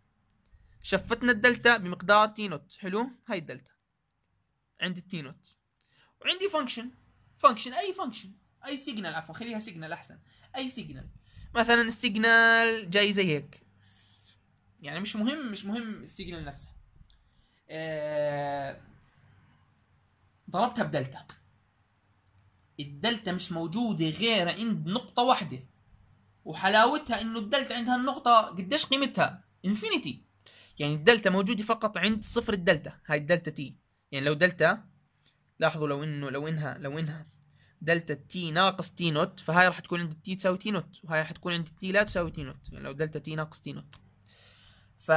شفتنا الدلتا بمقدار t naught. حلو؟ هاي الدلتا. عندي ال t naught. وعندي function function أي function أي signal عفوا. خليها signal أحسن. أي signal مثلا ال signal جاي زي هيك. يعني مش مهم مش مهم ال signal نفسها آه ضربتها ب delta. ال delta مش موجودة غير عند نقطة واحدة وحلاوتها إنه الدلتا عندها النقطة قديش قيمتها؟ infinity يعني الدلتا موجودة فقط عند صفر الدلتا هاي ال delta t يعني لو دلتا لاحظوا لو إنه لو إنها لو إنها delta t ناقص t naught فهاي راح تكون عند t تساوي t naught وهاي راح تكون عند t لا تساوي t naught. يعني لو delta t ناقص t naught. ف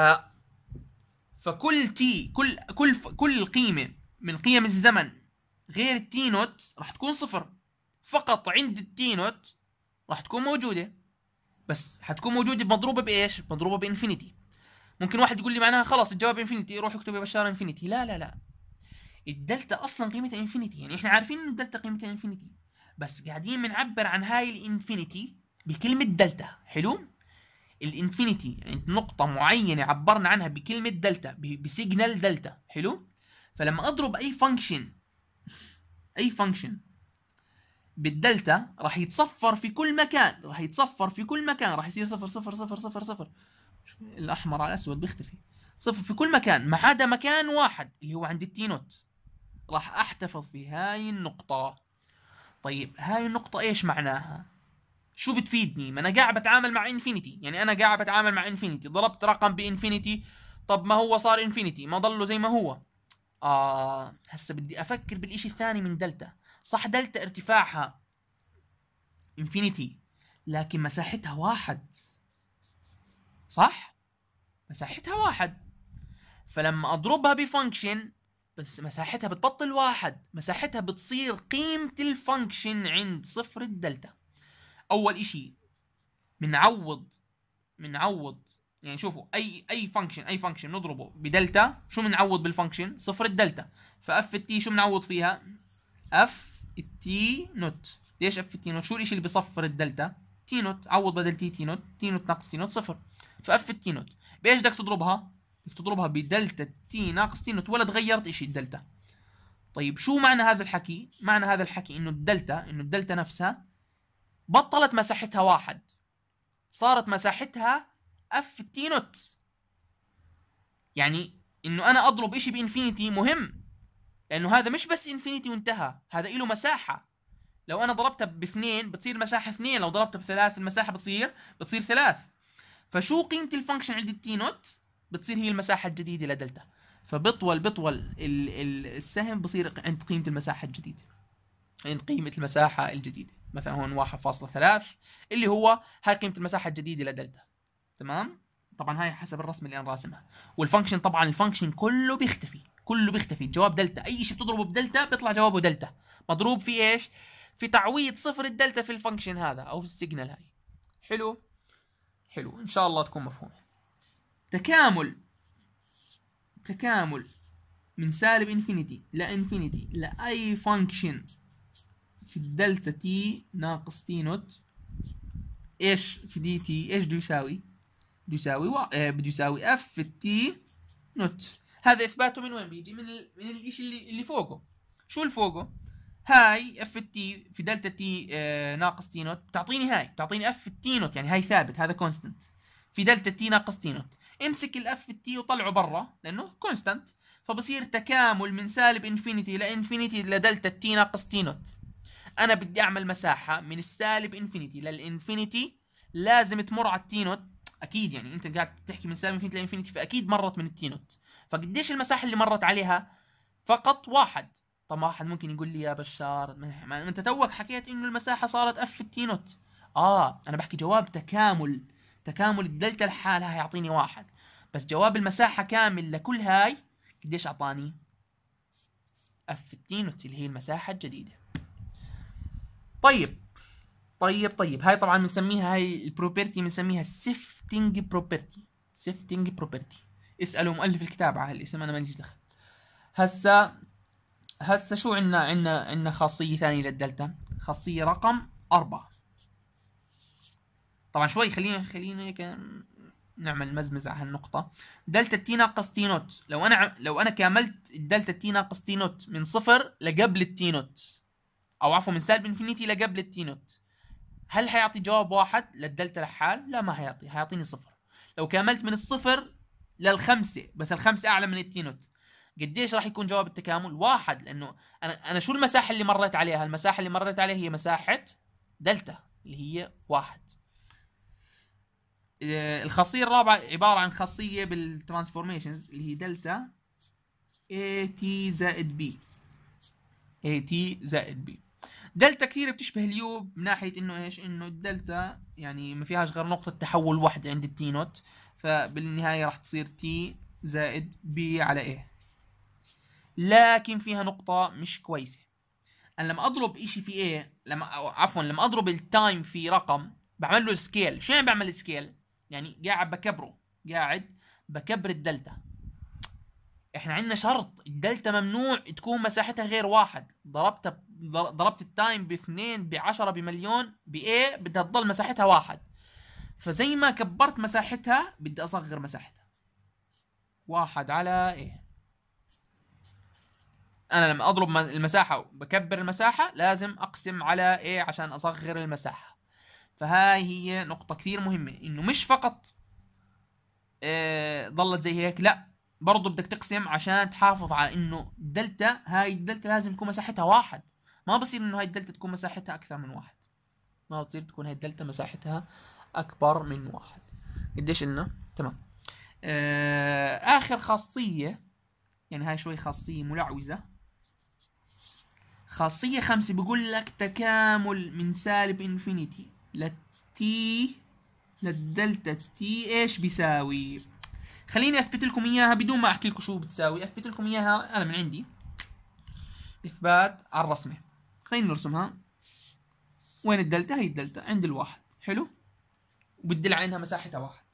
فكل t كل كل كل قيمة من قيم الزمن غير ال t naught راح تكون صفر. فقط عند ال t naught راح تكون موجودة. بس حتكون موجودة مضروبة بإيش؟ مضروبة ب infinity. ممكن واحد يقول لي معناها خلاص الجواب infinity روح اكتب يا بشار infinity. لا لا لا. الدلتا أصلا قيمتها infinity. يعني إحنا عارفين ان الدلتا قيمتها infinity. بس قاعدين بنعبر عن هاي ال infinity بكلمة دلتا. حلو؟ ال infinity عند نقطة معينة عبرنا عنها بكلمة delta ب signal delta. حلو؟ فلما أضرب أي function أي function بال delta راح يتصفر في كل مكان راح يتصفر في كل مكان راح يصير صفر صفر صفر صفر صفر. الأحمر على الأسود بيختفي. صفر في كل مكان ما عدا مكان واحد اللي هو عند ال t naught راح أحتفظ في هاي النقطة. طيب هاي النقطة إيش معناها؟ شو بتفيدني؟ ما أنا قاعد بتعامل مع infinity يعني أنا قاعد بتعامل مع infinity ضربت رقم ب infinity طب ما هو صار infinity ما ضله زي ما هو. آه هسه بدي أفكر بالإشي الثاني من دلتا. صح دلتا ارتفاعها infinity لكن مساحتها واحد. صح؟ مساحتها واحد. فلما أضربها ب function بس مساحتها بتبطل واحد. مساحتها بتصير قيمة ال function عند صفر الدلتا. أول إشي منعوض. منعوض. يعني شوفوا أي أي function أي function نضربه بدلتا شو بنعوض بالفانكشن صفر الدلتا. فاف التي شو بنعوض فيها؟ f ال t note. ليش f ال t note؟ شو الشيء اللي بيصفر الدلتا؟ t note. عوض بدل t t note. t note ناقص t note صفر. ف f ال t note. بإيش بدك تضربها؟ بدك تضربها بدلتا t ناقص t note. ولا تغيرت شيء الدلتا. طيب شو معنى هذا الحكي؟ معنى هذا الحكي إنه الدلتا إنه الدلتا نفسها بطلت مساحتها واحد. صارت مساحتها f t note يعني إنه أنا أضرب إشي ب infinity مهم لأنه هذا مش بس infinity وانتهى هذا له مساحة. لو أنا ضربتها باثنين بتصير مساحة اثنين لو ضربتها بثلاث المساحة بتصير بتصير ثلاث. فشو قيمة ال function عند ال t note؟ بتصير هي المساحة الجديدة لدلتا. فبطول بطول السهم بصير عند قيمة المساحة الجديدة عند قيمة المساحة الجديدة. مثلا هون 1.3 اللي هو هاي قيمة المساحة الجديدة لدلتا. تمام؟ طبعا هاي حسب الرسم اللي أنا راسمها. وال function طبعا ال function كله بيختفي. كله بيختفي. الجواب دلتا. أي شيء بتضربه بدلتا بيطلع جوابه دلتا. مضروب في إيش؟ في تعويض صفر الدلتا في ال function هذا أو في ال signal هاي. حلو؟ حلو. إن شاء الله تكون مفهومة. تكامل. تكامل. من سالب infinity ل infinity لاي function في الدلتا t ناقص t note إيش في dt إيش بده يساوي؟ بده يساوي و... آه بده يساوي f في ال t note. هذا إثباته من وين بيجي؟ من ال... من الشيء اللي اللي فوقه. شو اللي فوقه؟ هاي f ال t في دلتا t آه ناقص t note. بتعطيني هاي. بتعطيني f ال t note يعني هاي ثابت هذا constant في دلتا t ناقص t note. امسك ال f ال t وطلعه برا لأنه constant فبصير تكامل من سالب infinity ل infinity لدلتا t ناقص t note. أنا بدي أعمل مساحة من السالب infinity لل infinity لازم تمر على ال t note. أكيد يعني أنت قاعد تحكي من سالب infinity ل infinity فاكيد مرت من ال t note فقديش المساحة اللي مرت عليها؟ فقط واحد. طب واحد ممكن يقول لي يا بشار ما أنت توك حكيت إنه المساحة صارت f ال t note آه أنا بحكي جواب تكامل. تكامل الدلتا لحالها يعطيني واحد. بس جواب المساحة كامل لكل هاي قديش أعطاني؟ f ال t note اللي هي المساحة الجديدة. طيب طيب طيب. هاي طبعا بنسميها هاي ال property بنسميها sifting property sifting property اسألوا مؤلف الكتاب على الاسم أنا ماليش دخل. هسا هسا شو عندنا عندنا عندنا خاصية ثانية للدلتا؟ خاصية رقم أربعة. طبعا شوي خلينا خلينا هيك نعمل مزمز على هالنقطة. دلتا t ناقص t note لو أنا لو أنا كاملت الدلتا t ناقص t note من صفر لقبل ال t note أو عفوا من سالب infinity لقبل ال t note هل حيعطي جواب واحد للدلتا لحال؟ لا ما حيعطي حيعطيني صفر لو كملت من الصفر للخمسة بس الخمسة أعلى من ال t note قديش راح يكون جواب التكامل؟ واحد لأنه أنا أنا شو المساحة اللي مريت عليها؟ المساحة اللي مريت عليها هي مساحة دلتا اللي هي واحد آه، الخاصية الرابعة عبارة عن خاصية بال transformations اللي هي دلتا a t زائد b a t زائد b دلتا كثير بتشبه ال u من ناحية إنه إيش؟ إنه الدلتا يعني ما فيهاش غير نقطة تحول واحدة عند ال t note فبالنهاية راح تصير t زائد b على a لكن فيها نقطة مش كويسة. أنا لما أضرب إشي في a لما عفوا لما أضرب ال time في رقم بعمل له scale شو يعني بعمل scale يعني قاعد بكبره. قاعد بكبر الدلتا. إحنا عندنا شرط الدلتا ممنوع تكون مساحتها غير واحد. ضربت ضربت ال time باثنين بعشرة بمليون ب a بدها تضل مساحتها واحد. فزي ما كبرت مساحتها بدي أصغر مساحتها. واحد على a أنا لما أضرب المساحة وبكبر المساحة لازم أقسم على a عشان أصغر المساحة. فهاي هي نقطة كثير مهمة. إنه مش فقط a ضلت زي هيك لأ. برضه بدك تقسم عشان تحافظ على إنه دلتا هاي الدلتا لازم تكون مساحتها واحد. ما بصير إنه هاي الدلتا تكون مساحتها أكثر من واحد. ما بصير تكون هاي الدلتا مساحتها أكبر من واحد. قديش لنا تمام. آه آخر خاصية يعني هاي شوي خاصية ملعوزة. خاصية خمسة بقول لك تكامل من سالب infinity. لل t للدلتا t إيش بيساوي؟ خليني أثبت لكم إياها بدون ما أحكي لكم شو بتساوي. أثبت لكم إياها أنا من عندي. إثبات على الرسمة. خلينا نرسمها. وين الدلتا؟ هي الدلتا عند الواحد. حلو؟ وبتدل على إنها مساحتها واحد.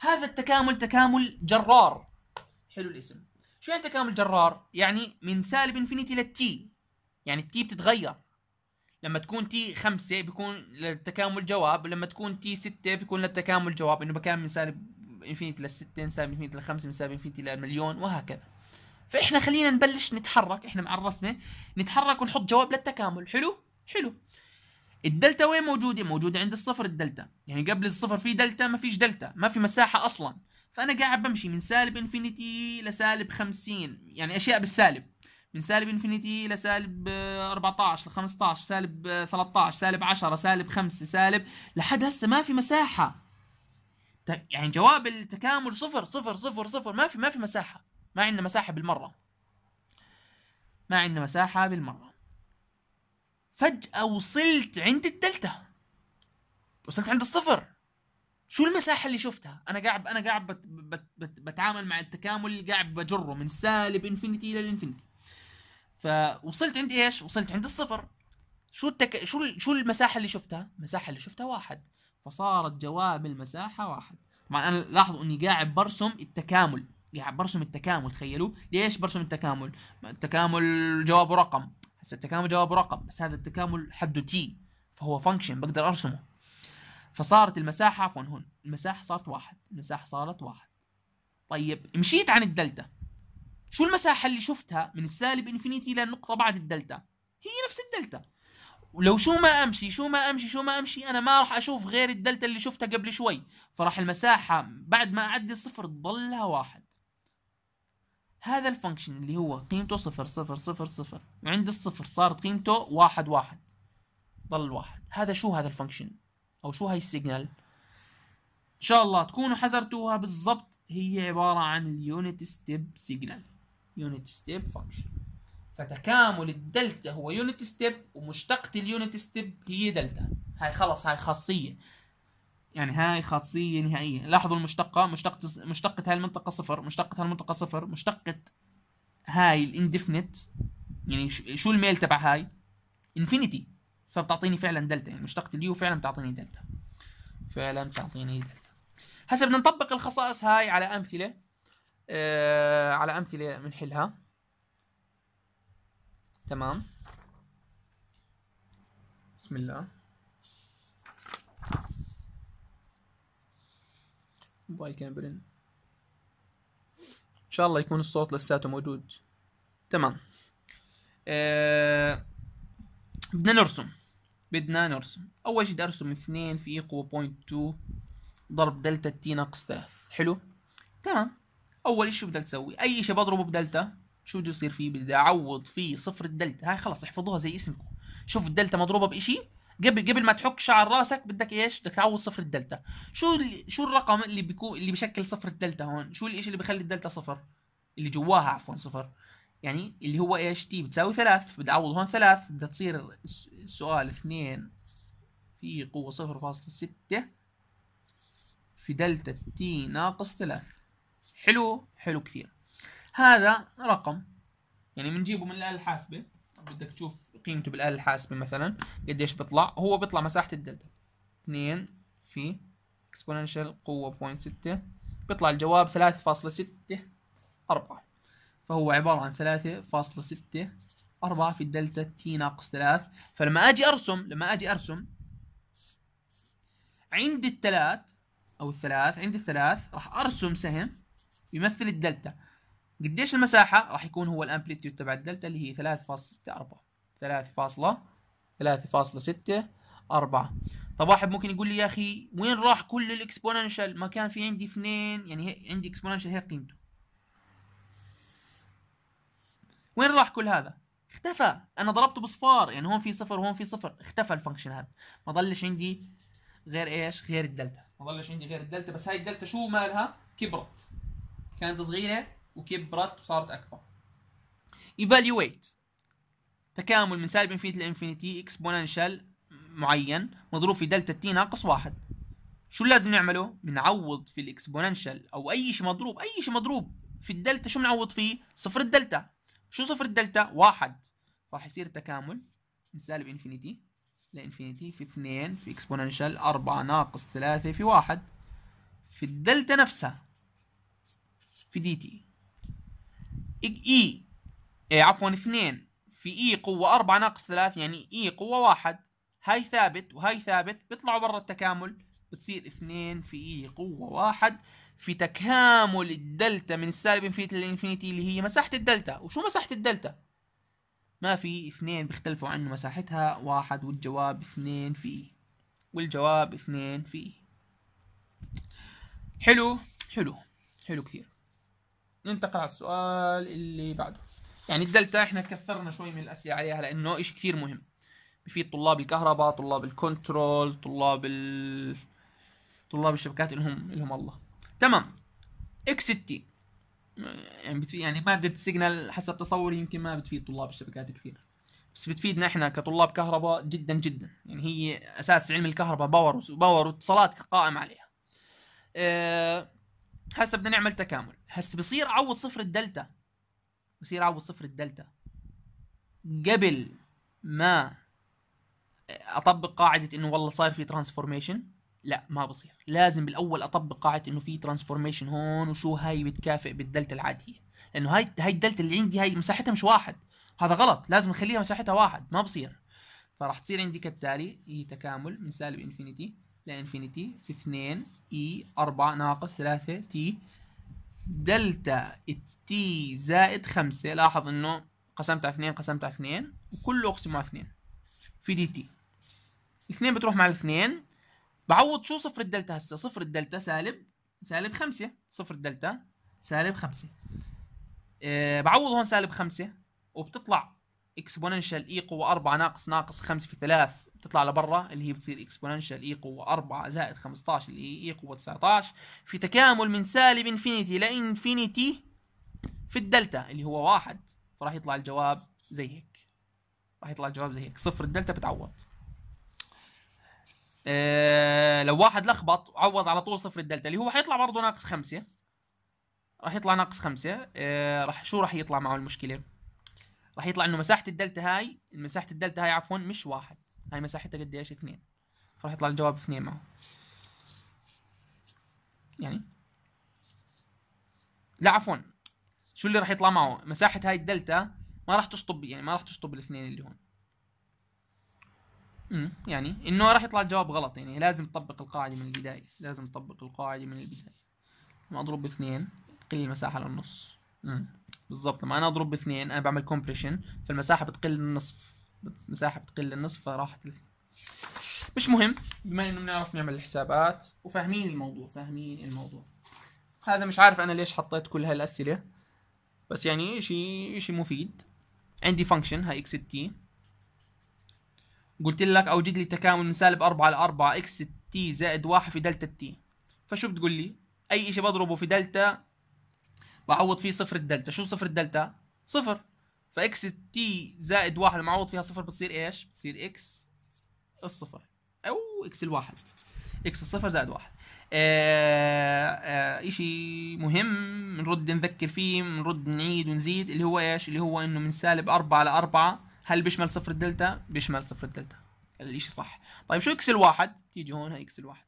هذا التكامل تكامل جرار. حلو الاسم. شو يعني تكامل جرار؟ يعني من سالب infinity لل t يعني ال t بتتغير. لما تكون t خمسة بيكون للتكامل جواب. لما تكون t ستة بيكون للتكامل جواب. إنه بكان من سالب infinity للستة سالب infinity للخمسة سالب infinity للمليون وهكذا. فإحنا خلينا نبلش نتحرك إحنا مع الرسمة نتحرك ونحط جواب للتكامل. حلو؟ حلو. الدلتا وين موجودة؟ موجودة عند الصفر الدلتا، يعني قبل الصفر في دلتا ما فيش دلتا، ما في مساحة أصلا، فأنا قاعد بمشي من سالب infinity لسالب 50 يعني أشياء بالسالب، من سالب infinity لسالب 14 ل 15 سالب 13 سالب 10 سالب 5 سالب لحد هسه ما في مساحة. يعني جواب التكامل صفر صفر صفر صفر. ما في ما في مساحة. ما عندنا مساحة بالمرة. ما عندنا مساحة بالمرة. فجأة وصلت عند الدلتا. وصلت عند الصفر. شو المساحة اللي شفتها؟ أنا قاعد أنا قاعد بت بت بت بتعامل مع التكامل اللي قاعد بجره من سالب infinity إلى ال infinity. فوصلت عند إيش؟ وصلت عند الصفر. شو التك... شو شو المساحة اللي شفتها؟ المساحة اللي شفتها واحد. فصارت جواب المساحة واحد. طبعا أنا لاحظوا إني قاعد برسم التكامل. قاعد برسم التكامل تخيلوا. ليش برسم التكامل؟ التكامل جوابه رقم. هسه التكامل جوابه رقم بس هذا التكامل حده t فهو function بقدر أرسمه. فصارت المساحة عفوا هون. المساحة صارت واحد. المساحة صارت واحد. طيب مشيت عن الدلتا. شو المساحة اللي شفتها من السالب infinity للنقطة بعد الدلتا؟ هي نفس الدلتا. ولو شو ما أمشي شو ما أمشي شو ما أمشي أنا ما راح أشوف غير الدلتا اللي شفتها قبل شوي. فراح المساحة بعد ما أعدي الصفر تضلها واحد. هذا ال function اللي هو قيمته صفر صفر صفر صفر. وعند الصفر صارت قيمته واحد واحد. ضل واحد. هذا شو هذا ال function؟ أو شو هاي ال signal؟ إن شاء الله تكونوا حزرتوها بالضبط. هي عبارة عن ال unit step signal unit step function فتكامل الدلتا هو unit step ومشتقة ال unit step هي دلتا. هاي خلص هاي خاصية. يعني هاي خاصية نهائية. لاحظوا المشتقة مشتقة مشتقة هاي المنطقة صفر مشتقة هاي المنطقة صفر مشتقة هاي ال indefinite يعني شو الميل تبع هاي؟ infinity فبتعطيني فعلا دلتا. يعني مشتقة ال u فعلا بتعطيني دلتا. فعلا بتعطيني دلتا. هسه بدنا نطبق الخصائص هاي على أمثلة آه على أمثلة بنحلها تمام. بسم الله. موبايل كان برن. إن شاء الله يكون الصوت لساته موجود. تمام. آه بدنا نرسم. بدنا نرسم. أول شيء بدي أرسم اثنين في قوة point 2 ضرب دلتا t ناقص ثلاث. حلو؟ تمام. أول شيء بدك تسوي. أي شيء بضربه بدلتا شو بده يصير فيه؟ بدي أعوض فيه صفر الدلتا. هاي خلص احفظوها زي اسمكم. شوف الدلتا مضروبة بشيء قبل قبل ما تحك شعر راسك بدك إيش؟ بدك تعوض صفر الدلتا. شو شو الرقم اللي بيكون اللي بشكل صفر الدلتا هون؟ شو الشيء اللي بيخلي الدلتا صفر؟ اللي جواها عفوا صفر. يعني اللي هو إيش؟ t بتساوي ثلاث. بدي أعوض هون ثلاث. بدها تصير السؤال اثنين في قوة صفر فاصلة ستة في دلتا t ناقص ثلاث. حلو؟ حلو كثير. هذا رقم. يعني بنجيبه من الآلة الحاسبة. بدك تشوف قيمته بالآلة الحاسبة مثلا. قديش بيطلع. هو بيطلع مساحة الدلتا. 2 في exponential قوة point ستة. بيطلع الجواب ثلاثة فاصلة ستة أربعة. فهو عبارة عن ثلاثة فاصلة ستة أربعة في الدلتا t ناقص ثلاث. فلما أجي أرسم لما أجي أرسم عند الثلاث أو الثلاث عند الثلاث راح أرسم سهم يمثل الدلتا. قديش المساحة راح يكون هو ال amplitude تبع الدلتا اللي هي 3.64 3.3.6 4 طب واحد ممكن يقول لي يا أخي وين راح كل ال exponential؟ ما كان في عندي اثنين يعني عندي exponential هي قيمته. وين راح كل هذا؟ اختفى. أنا ضربته بصفر يعني هون في صفر وهون في صفر. اختفى ال function هذا. ما ضلش عندي غير إيش؟ غير الدلتا. ما ضلش عندي غير الدلتا بس هاي الدلتا شو مالها؟ كبرت. كانت صغيرة وكبرت وصارت أكبر. evaluate تكامل من سالب infinity ل infinity exponential معين مضروب في دلتا t ناقص واحد. شو لازم نعمله؟ بنعوض في ال exponential أو أي شيء مضروب أي شيء مضروب في الدلتا شو بنعوض فيه؟ صفر الدلتا. شو صفر الدلتا؟ واحد. راح يصير التكامل من سالب infinity ل infinity في اثنين في exponential أربعة ناقص ثلاثة في واحد. في الدلتا نفسها في dt e. إيه عفوا اثنين. في e قوة أربعة ناقص ثلاث يعني e قوة واحد. هاي ثابت وهاي ثابت. بيطلعوا برا التكامل. بتصير اثنين في e قوة واحد. في تكامل الدلتا من السالب infinity لل infinity اللي هي مساحة الدلتا. وشو مساحة الدلتا؟ ما في اثنين بيختلفوا عنه مساحتها. واحد والجواب اثنين في والجواب اثنين في حلو؟ حلو. حلو كثير. ننتقل على السؤال اللي بعده. يعني الدلتا إحنا كثرنا شوي من الأسئلة عليها لأنه اشي كثير مهم. بفيد طلاب الكهرباء طلاب ال control طلاب ال... طلاب الشبكات لهم لهم الله. تمام. x t يعني بتفيد يعني مادة ال signal حسب تصوري يمكن ما بتفيد طلاب الشبكات كثير. بس بتفيدنا إحنا كطلاب كهرباء جدا جدا. يعني هي أساس علم الكهرباء power power واتصالات قائم عليها. أه هسه بدنا نعمل تكامل. هسه بصير اعوض صفر الدلتا. بصير اعوض صفر الدلتا. قبل ما أطبق قاعدة إنه والله صاير في transformation لا ما بصير. لازم بالأول أطبق قاعدة إنه في ترانسفورميشن هون وشو هاي بتكافئ بالدلتا العادية. لأنه هاي هاي الدلتا اللي عندي هاي مساحتها مش واحد. هذا غلط. لازم أخليها مساحتها واحد. ما بصير. فراح تصير عندي كالتالي هي تكامل من سالب infinity ل infinity في 2 e، e 4 ناقص 3 t دلتا ال t زائد 5 لاحظ إنه قسمت على 2 قسمت على 2 وكله أقسمه على 2 في dt 2 بتروح مع الاثنين. بعوض شو صفر الدلتا هسه؟ صفر الدلتا سالب سالب 5 صفر الدلتا سالب 5 أه بعوض هون سالب 5 وبتطلع exponential اي e قوة 4 ناقص ناقص 5 في 3 تطلع لبرا اللي هي بتصير exponential اي e قوة 4 زائد 15 اللي هي e قوة 19 في تكامل من سالب infinity ل infinity في الدلتا اللي هو واحد. فراح يطلع الجواب زي هيك. راح يطلع الجواب زي هيك. صفر الدلتا بتعوض. أه لو واحد لخبط عوض على طول صفر الدلتا اللي هو حيطلع برضه ناقص خمسة. راح يطلع ناقص خمسة. أه راح شو راح يطلع معه المشكلة؟ راح يطلع إنه مساحة الدلتا هاي مساحة الدلتا هاي عفوا مش واحد. هاي مساحتها قد إيش؟ اثنين. فراح يطلع الجواب اثنين معه. يعني. لا عفوا. شو اللي راح يطلع معه؟ مساحة هاي الدلتا ما راح تشطب يعني ما راح تشطب الاثنين اللي هون. امم يعني إنه راح يطلع الجواب غلط يعني لازم تطبق القاعدة من البداية. لازم تطبق القاعدة من البداية. لما أضرب باثنين تقل المساحة للنص. امم بالضبط. لما أنا أضرب باثنين أنا بعمل كومبريشن فالمساحة بتقل للنصف. المساحه بتقل للنصف فراحت الاثنين مش مهم بما إنه بنعرف نعمل الحسابات وفاهمين الموضوع فاهمين الموضوع. هذا مش عارف أنا ليش حطيت كل هالأسئلة بس يعني شيء شيء مفيد. عندي function هاي x t قلت لك أوجد لي تكامل من سالب 4 ل 4 x t زائد 1 في دلتا t فشو بتقول لي؟ أي شيء بضربه في دلتا بعوض فيه صفر الدلتا. شو صفر الدلتا؟ صفر. ف x t زائد 1 لما اعوض فيها صفر بتصير إيش؟ بتصير x الصفر. أو x الواحد. x الصفر زائد 1 آه آه إشي مهم بنرد نذكر فيه بنرد نعيد ونزيد اللي هو إيش؟ اللي هو إنه من سالب 4 ل 4 هل بيشمل صفر الدلتا بيشمل صفر الدلتا الإشي صح. طيب شو x الواحد؟ تيجي هون هاي x الواحد.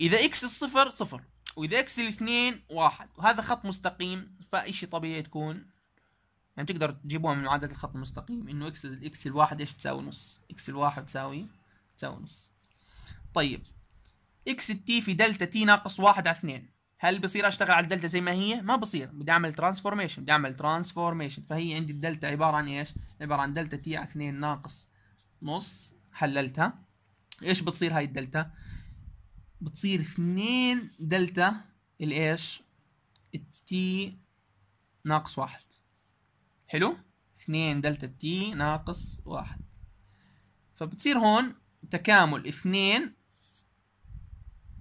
إذا x الصفر صفر وإذا x الاثنين واحد. وهذا خط مستقيم فإشي طبيعي تكون. يعني تقدر تجيبوها من معادلة الخط المستقيم. إنه إكس الاكس الواحد إيش تساوي نص؟ x الواحد تساوي تساوي نص. طيب. x t في دلتا t ناقص واحد على اثنين. هل بصير أشتغل على الدلتا زي ما هي؟ ما بصير. بدي أعمل transformation بدي أعمل transformation فهي عندي الدلتا عبارة عن إيش؟ عبارة عن دلتا t على 2 ناقص نص. حللتها. إيش بتصير هاي الدلتا؟ بتصير 2 دلتا الايش؟ ال t ناقص واحد. حلو؟ 2 دلتا t ناقص واحد. فبتصير هون تكامل 2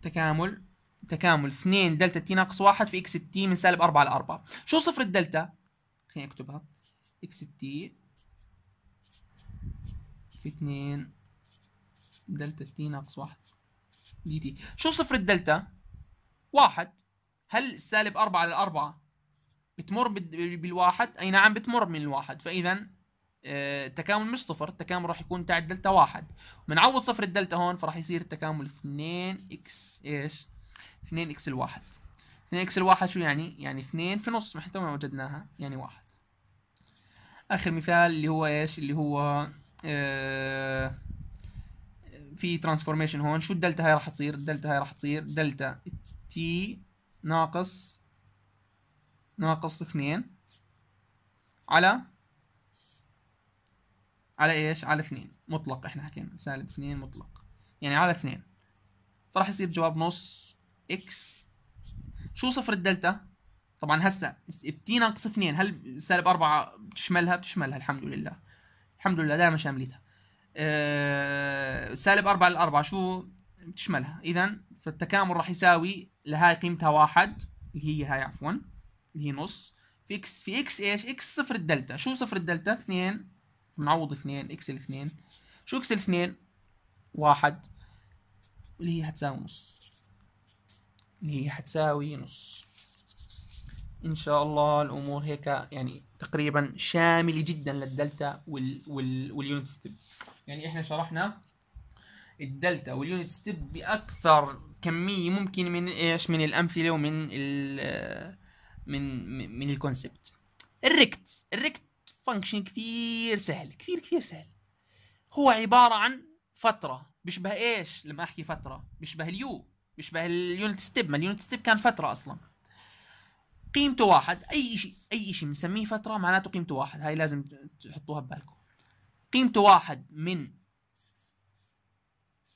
تكامل تكامل 2 دلتا t ناقص 1 في x t من سالب 4 ل 4 شو صفر الدلتا؟ خليني أكتبها. x t في 2 دلتا t ناقص 1 dt شو صفر الدلتا؟ واحد. هل سالب 4 ل 4 بتمر بالواحد أي نعم بتمر من الواحد. فاذا آه، التكامل مش صفر التكامل راح يكون تاع الدلتا واحد. بنعوض صفر الدلتا هون فراح يصير التكامل 2 x إيش؟ 2 x الواحد. 2 x الواحد شو يعني؟ يعني 2 في نص ما إحنا وجدناها. يعني واحد. آخر مثال اللي هو إيش؟ اللي هو آه في transformation هون. شو الدلتا هاي راح تصير؟ الدلتا هاي راح تصير دلتا t ناقص ناقص اثنين. على؟ على إيش؟ على اثنين. مطلق إحنا حكينا. سالب اثنين مطلق. يعني على اثنين. فراح يصير جواب نص x شو صفر الدلتا؟ طبعا هسه t ناقص اثنين. هل سالب أربعة بتشملها بتشملها الحمد لله. الحمد لله دائما شاملتها أه سالب أربعة لأربعة شو بتشملها؟ إذا فالتكامل راح يساوي لهاي قيمتها واحد اللي هي هاي عفوا. هي نص في إكس في إكس إيش؟ x صفر الدلتا، شو صفر الدلتا؟ اثنين. بنعوض اثنين. x الاثنين شو x الاثنين؟ واحد. اللي هي حتساوي نص. اللي هي حتساوي نص. إن شاء الله الأمور هيك يعني تقريبا شاملة جدا للدلتا وال وال وال unit step. يعني إحنا شرحنا الدلتا وال unit step بأكثر كمية ممكن من إيش؟ من الأمثلة ومن ال من من ال concept ال rect ال rect function كثير سهل كثير كثير سهل. هو عبارة عن فترة بيشبه إيش؟ لما أحكي فترة بيشبه ال u بيشبه ال unit step ما ال unit step كان فترة أصلا. قيمته واحد. أي شيء أي شيء بنسميه فترة معناته قيمته واحد. هاي لازم تحطوها ببالكم. قيمته واحد من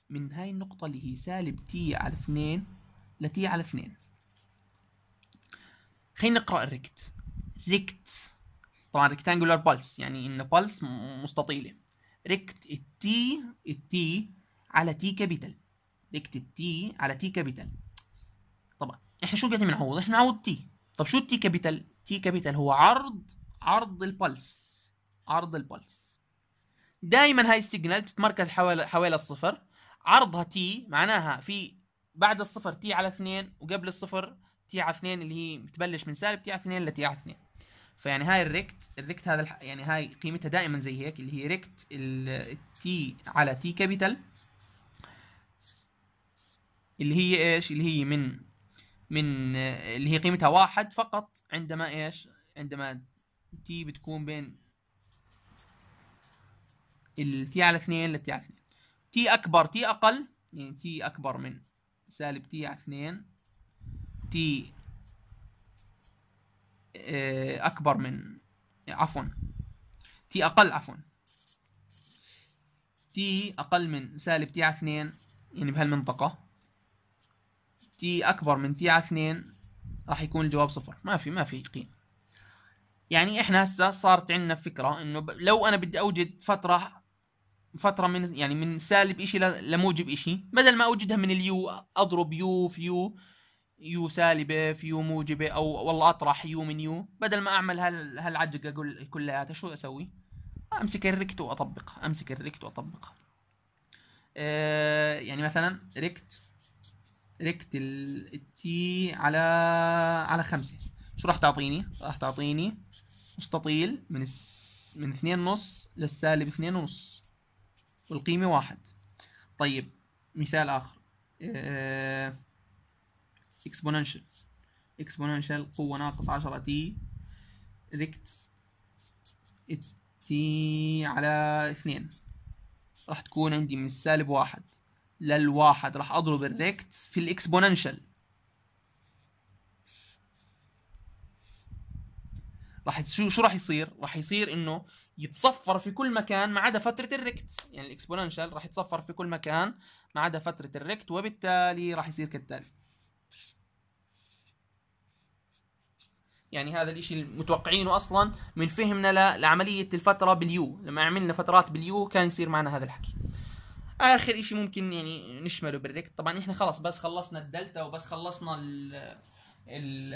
من هاي النقطة اللي هي سالب t على اثنين ل t على اثنين. خلينا نقرأ ال rect. rect. طبعا ريكتانجولار بالس يعني إن pulse مستطيلة. rect ال t ال t على t capital rect ال t على t capital طبعا إحنا شو قاعدين بنعوض؟ إحنا بنعوض t طب شو ال t capital t capital هو عرض عرض ال pulse عرض ال pulse دائما هاي ال signal تتمركز حوالي حوالي الصفر. عرضها t معناها في بعد الصفر t على اثنين وقبل الصفر t على اثنين اللي هي بتبلش من سالب t على اثنين ل t على اثنين. فيعني هاي ال rect ال rect هذا. يعني هاي قيمتها دائما زي هيك اللي هي rect ال t على t capital اللي هي إيش؟ اللي هي من من اللي هي قيمتها واحد فقط عندما إيش؟ عندما t بتكون بين ال t على اثنين لل t على اثنين. t أكبر t أقل يعني t أكبر من سالب t على اثنين. t آه، أكبر من عفوا t أقل عفوا. t أقل من سالب t على اثنين يعني بهالمنطقة. t أكبر من t على اثنين راح يكون الجواب صفر. ما في ما في قيمة يعني إحنا هسه صارت عندنا فكرة إنه لو أنا بدي أوجد فترة فترة من يعني من سالب شيء لموجب شيء بدل ما أوجدها من ال u أضرب u في u u سالبه في u موجبه أو والله أطرح u من u بدل ما أعمل هال هالعجقة كلياتها شو أسوي؟ أمسك ال rect واطبقها أمسك ال rect واطبقها آه يعني مثلا rect rect ال t على على خمسة شو راح تعطيني؟ راح تعطيني مستطيل من الس... من اثنين ونص للسالب اثنين ونص والقيمة واحد طيب مثال آخر exponential exponential قوة ناقص عشرة t rect t على اثنين. راح تكون عندي من السالب واحد للواحد راح أضرب ال rect في ال exponential راح شو شو راح يصير؟ راح يصير إنه يتصفر في كل مكان ما عدا فترة ال rect يعني ال exponential راح يتصفر في كل مكان ما عدا فترة ال rect وبالتالي راح يصير كالتالي. يعني هذا الإشي المتوقعينه أصلا من فهمنا لعملية الفترة بال u. لما عملنا فترات بال u كان يصير معنا هذا الحكي. آخر إشي ممكن يعني نشمله بال rect. طبعا إحنا خلص بس خلصنا الدلتا وبس خلصنا ال ال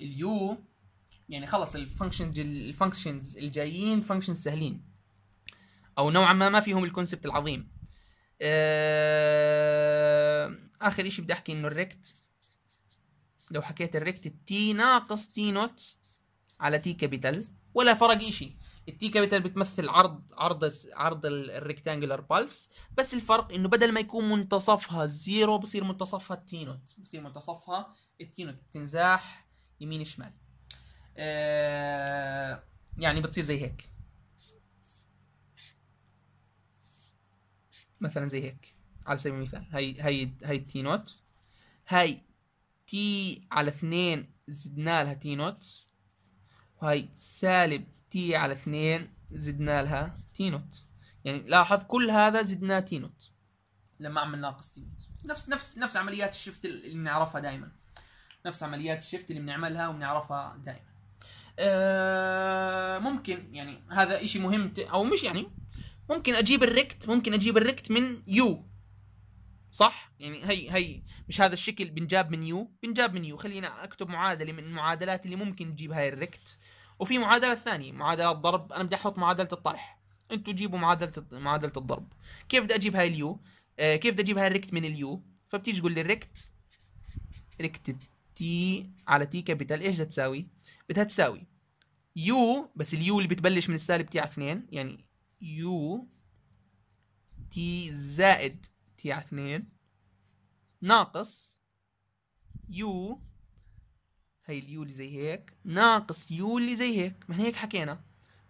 ال u. يعني خلص ال function ال functions الجايين functions سهلين. أو نوعا ما ما فيهم ال concept العظيم. آه، آخر شيء بدي أحكي إنه ال rect لو حكيت ال rect t ناقص t naught على t capital ولا فرق شيء. ال t capital بتمثل عرض عرض عرض ال rectangular pulse بس الفرق إنه بدل ما يكون منتصفها ال zero بصير منتصفها ال t naught. بصير منتصفها ال t naught. بتنزاح يمين شمال. آه يعني بتصير زي هيك. مثلا زي هيك على سبيل المثال. هي هي هي ال t naught. هاي t على اثنين زدنا لها t naught وهي سالب t على اثنين زدنا لها t naught يعني لاحظ كل هذا زدناه t naught لما أعمل ناقص t naught نفس نفس نفس عمليات ال shift اللي بنعرفها دائما نفس عمليات ال shift اللي بنعملها وبنعرفها دائما آه ممكن يعني هذا إشي مهم أو مش يعني ممكن أجيب ال rect ممكن أجيب ال rect من u صح؟ يعني هي هي مش هذا الشكل بنجاب من u؟ بنجاب من u. خلينا أكتب معادلة من المعادلات اللي ممكن تجيب هاي ال rect. وفي معادلة ثانية معادلة ضرب أنا بدي أحط معادلة الطرح. أنتوا جيبوا معادلة معادلة الضرب. كيف بدي أجيب هاي ال u؟ آه كيف بدي أجيب هاي ال rect من ال u؟ فبتيجي تقول لي ال rect rect t على t capital إيش بدها تساوي؟ بدها تساوي u بس ال u اللي بتبلش من السالب t على 2 يعني u t زائد t على 2 ناقص u. هي ال u اللي زي هيك. ناقص u اللي زي هيك. ما هيك حكينا.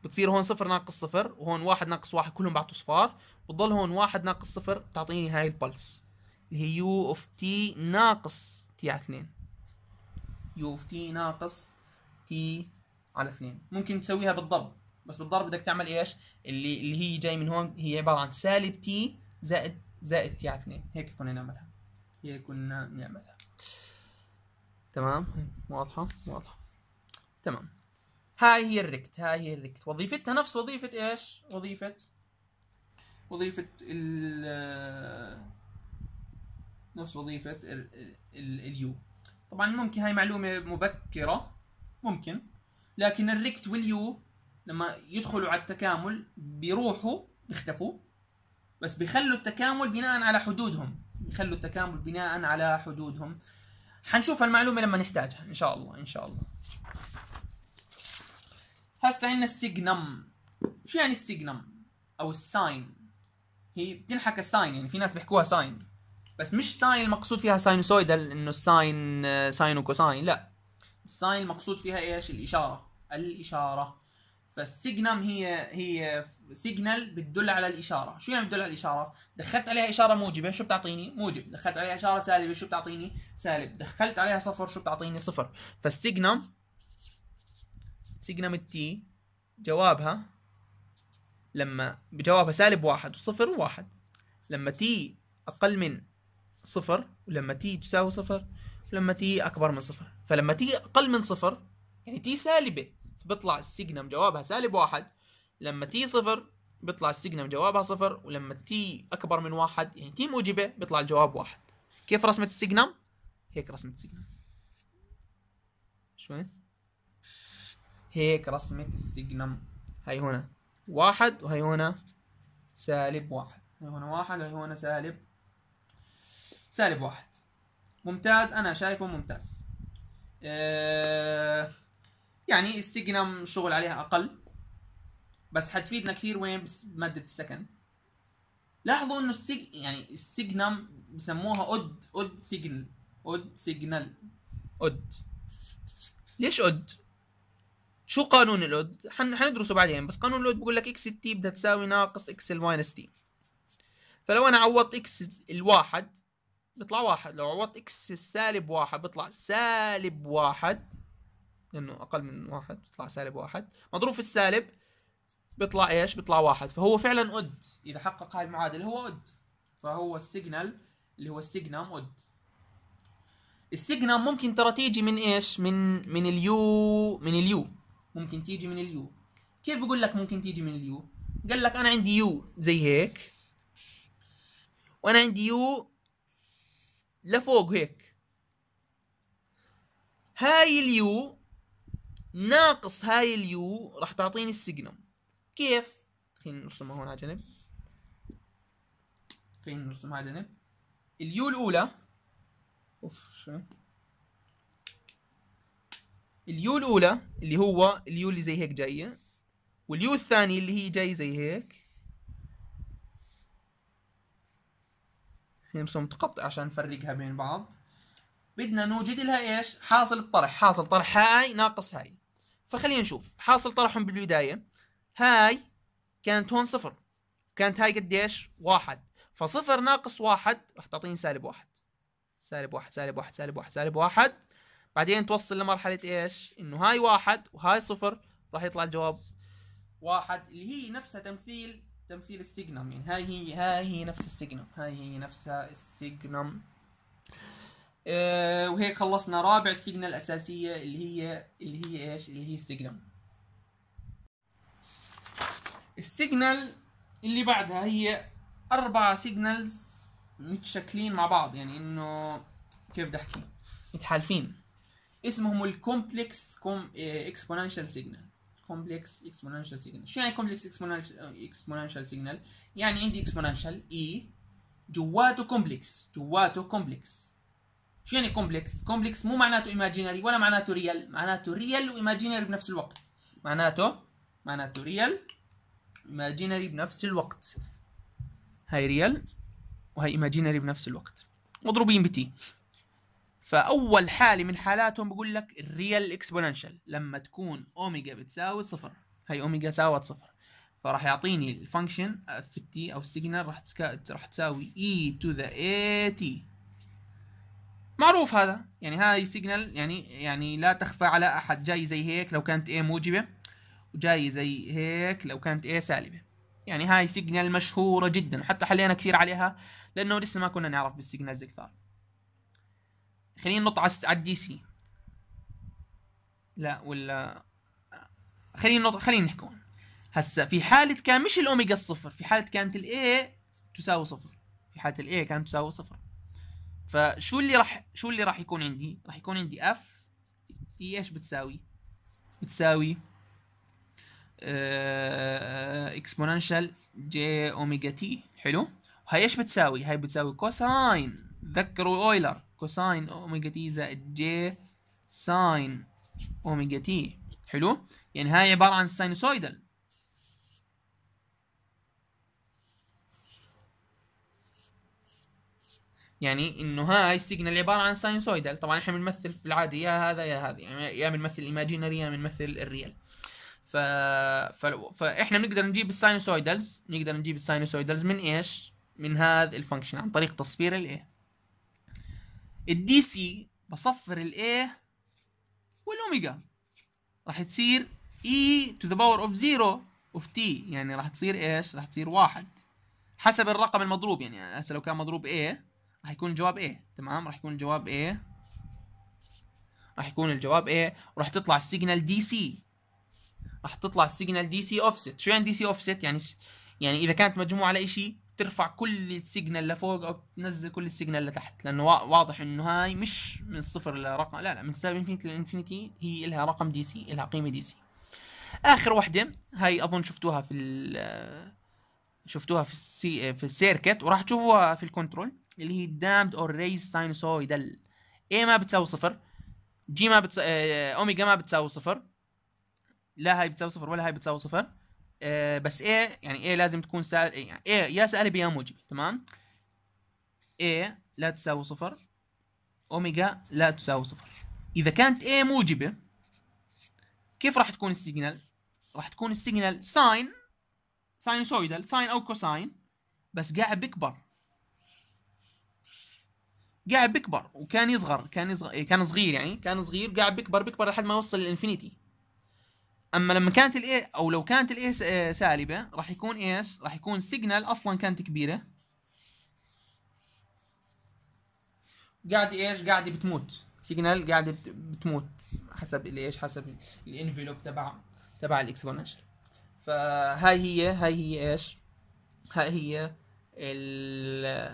بتصير هون صفر ناقص صفر وهون واحد ناقص واحد كلهم بعطوا صفار. بتضل هون واحد ناقص صفر تعطيني هاي ال pulse اللي هي u of t ناقص t على 2 u of t ناقص t على 2 ممكن تسويها بالضرب. بس بالضرب بدك تعمل إيش؟ اللي اللي هي جاي من هون هي عبارة عن سالب t زائد زائد t على 2 هيك كنا نعملها. هيك كنا نعملها. تمام؟ واضحة؟ واضحة. تمام. هاي هي ال rect هاي هي ال rect. وظيفتها نفس وظيفة إيش؟ وظيفة وظيفة ال نفس وظيفة ال u طبعا ممكن هاي معلومة مبكرة ممكن لكن ال rect وال u لما يدخلوا على التكامل بيروحوا بيختفوا. بس بيخلوا التكامل بناء على حدودهم. بيخلوا التكامل بناء على حدودهم. حنشوف المعلومة لما نحتاجها إن شاء الله إن شاء الله. هسه عندنا ال signum. شو يعني ال signum؟ أو ال sign. هي بتنحكى sign يعني في ناس بيحكوها sign. بس مش sine المقصود فيها sinusoidal إنه ال sine sine و cosine لا. ال sign المقصود فيها إيش؟ الإشارة. الإشارة. فال signum هي هي signal بتدل على الإشارة. شو يعني بتدل على الإشارة؟ دخلت عليها إشارة موجبة شو بتعطيني؟ موجب. دخلت عليها إشارة سالبة شو بتعطيني؟ سالب. دخلت عليها صفر شو بتعطيني؟ صفر. فال signum signum ال t جوابها لما بجوابها سالب واحد وصفر وواحد لما t أقل من صفر ولما t تساوي صفر ولما t أكبر من صفر. فلما t أقل من صفر يعني t سالبة. فبيطلع ال signum جوابها سالب واحد لما t صفر بيطلع ال signum جوابها صفر ولما t أكبر من واحد يعني t موجبة بيطلع الجواب واحد. كيف رسمة ال signum هيك رسمة ال signum شوي. هيك رسمة ال signum هاي هنا. واحد وهي هنا سالب واحد. هاي هنا واحد وهي هنا سالب سالب واحد. ممتاز أنا شايفه ممتاز. أه يعني ال signum شغل عليها أقل. بس حتفيدنا كثير وين؟ بماده ال second لاحظوا إنه ال sig يعني ال signum بسموها odd odd signal odd signal odd. ليش odd؟ شو قانون ال odd؟ حن... حندرسه بعدين بس قانون ال odd بقول لك x ال t بدها تساوي ناقص x ال minus t فلو أنا عوضت x الواحد بيطلع واحد. لو عوضت x السالب واحد بيطلع سالب واحد. لأنه أقل من واحد بيطلع سالب واحد. مضروب في السالب بيطلع إيش؟ بيطلع واحد. فهو فعلا odd. إذا حقق هاي المعادلة هو odd. فهو ال signal اللي هو ال signum odd. ال signum ممكن ترى تيجي من إيش؟ من من ال u من ال u. ممكن تيجي من ال u. كيف بقول لك ممكن تيجي من ال u؟ قال لك أنا عندي u زي هيك وأنا عندي u لفوق هيك. هاي ال u ناقص هاي ال u راح تعطيني ال signum كيف؟ خلينا نرسمها هون على جنب. خلينا نرسمها على جنب. ال u الأولى. أوف شو؟ ال u الأولى اللي هو ال u اللي زي هيك جاية. وال u الثاني اللي هي جاي زي هيك. هي متقطعة عشان نفرقها بين بعض. بدنا نوجد لها إيش؟ حاصل الطرح. حاصل طرح هاي ناقص هاي. فخلينا نشوف. حاصل طرحهم بالبداية. هاي كانت هون صفر. كانت هاي قديش؟ واحد. فصفر ناقص واحد. راح تعطيني سالب واحد. سالب واحد سالب واحد سالب واحد سالب واحد. بعدين توصل لمرحلة إيش؟ إنه هاي واحد وهاي صفر. راح يطلع الجواب واحد اللي هي نفسها تمثيل تمثيل ال signum. يعني هاي هي هاي هي نفس ال signum. هاي هي نفسها ال signum. وهيك خلصنا رابع signal الأساسية اللي هي اللي هي إيش؟ اللي هي ال signum ال signal اللي بعدها هي أربع signals متشكلين مع بعض يعني إنه كيف بدي أحكي؟ متحالفين. اسمهم ال complex com exponential signal complex exponential signal شو يعني complex exponential signal يعني عندي exponential e جواته complex جواته complex شو يعني complex complex مو معناته imaginary ولا معناته real معناته real و imaginary بنفس الوقت. معناته معناته real imaginary بنفس الوقت. هاي real وهي imaginary بنفس الوقت. مضروبين ب t فأول حالة من حالاتهم بقول لك ال real exponential لما تكون اوميجا بتساوي صفر. هي اوميجا ساوت صفر. فراح يعطيني ال function في ال t أو ال signal راح راح تساوي e to the a t معروف هذا. يعني هاي signal يعني يعني لا تخفى على أحد. جاي زي هيك لو كانت a موجبة. وجاي زي هيك لو كانت a سالبة. يعني هاي signal مشهورة جدا. وحتى حلينا كثير عليها لأنه لسه ما كنا نعرف بال signals كثار خلينا ننط على ال DC. لا ولا خلينا ننط خلينا نحكي هسا في حالة كان مش الأوميجا الصفر في حالة كانت ال a تساوي صفر. في حالة ال a كانت تساوي صفر. فشو اللي راح شو اللي راح يكون عندي؟ راح يكون عندي f t إيش بتساوي؟ بتساوي exponential j omega t حلو؟ هاي إيش بتساوي؟ هاي بتساوي cosine ذكروا أويلر. cosine omega t زائد j sine omega t حلو؟ يعني هاي عبارة عن sinusoidal يعني إنه هاي ال signal عبارة عن sinusoidal طبعا إحنا بنمثل في العاده يا هذا يا هذا. يعني يا بنمثل ال imaginary يا بنمثل ال real ف... ف... فاحنا بنقدر نجيب ال sinusoidals نقدر نجيب ال sinusoidals من إيش؟ من هذا ال function عن طريق تصفير ال a ال DC بصفر ال a وال omega راح تصير e to the power of zero of t يعني راح تصير إيش؟ راح تصير واحد. حسب الرقم المضروب يعني هسه لو كان مضروب A راح يكون الجواب A تمام؟ راح يكون الجواب A. راح يكون الجواب A. وراح تطلع ال signal DC راح تطلع ال signal DC offset شو يعني DC offset يعني يعني إذا كانت مجموعة على شيء ترفع كل ال signal لفوق أو تنزل كل ال signal لتحت لأنه واضح إنه هاي مش من الصفر لرقم لا لا من سالب infinity ل infinity هي لها رقم DC لها قيمة DC آخر وحدة هاي أظن شفتوها في شفتوها في السي في ال circuit وراح تشوفوها في ال control. اللي هي damped or raised sinusoidal a ما بتساوي صفر j ما بتس... اوميجا ما بتساوي صفر. لا هاي بتساوي صفر ولا هاي بتساوي صفر. آه بس A يعني A لازم تكون سال يعني A يا سالبة يا موجبة تمام؟ A لا تساوي صفر أوميجا لا تساوي صفر. إذا كانت A موجبة كيف راح تكون ال signal؟ راح تكون ال signal sine sinusoidal sine أو cosine بس قاعد بيكبر قاعد بيكبر وكان يصغر كان يصغر كان صغير يعني كان صغير قاعد بيكبر بيكبر لحد ما يوصل لل infinity. أما لما كانت ال a أو لو كانت ال a سالبة راح يكون إيش راح يكون signal أصلا كانت كبيرة. قاعد إيش؟ قاعدة بتموت. signal قاعدة بتموت حسب إيش حسب ال envelope تبع تبع ال exponential فهاي هي هاي هي إيش؟ هاي هي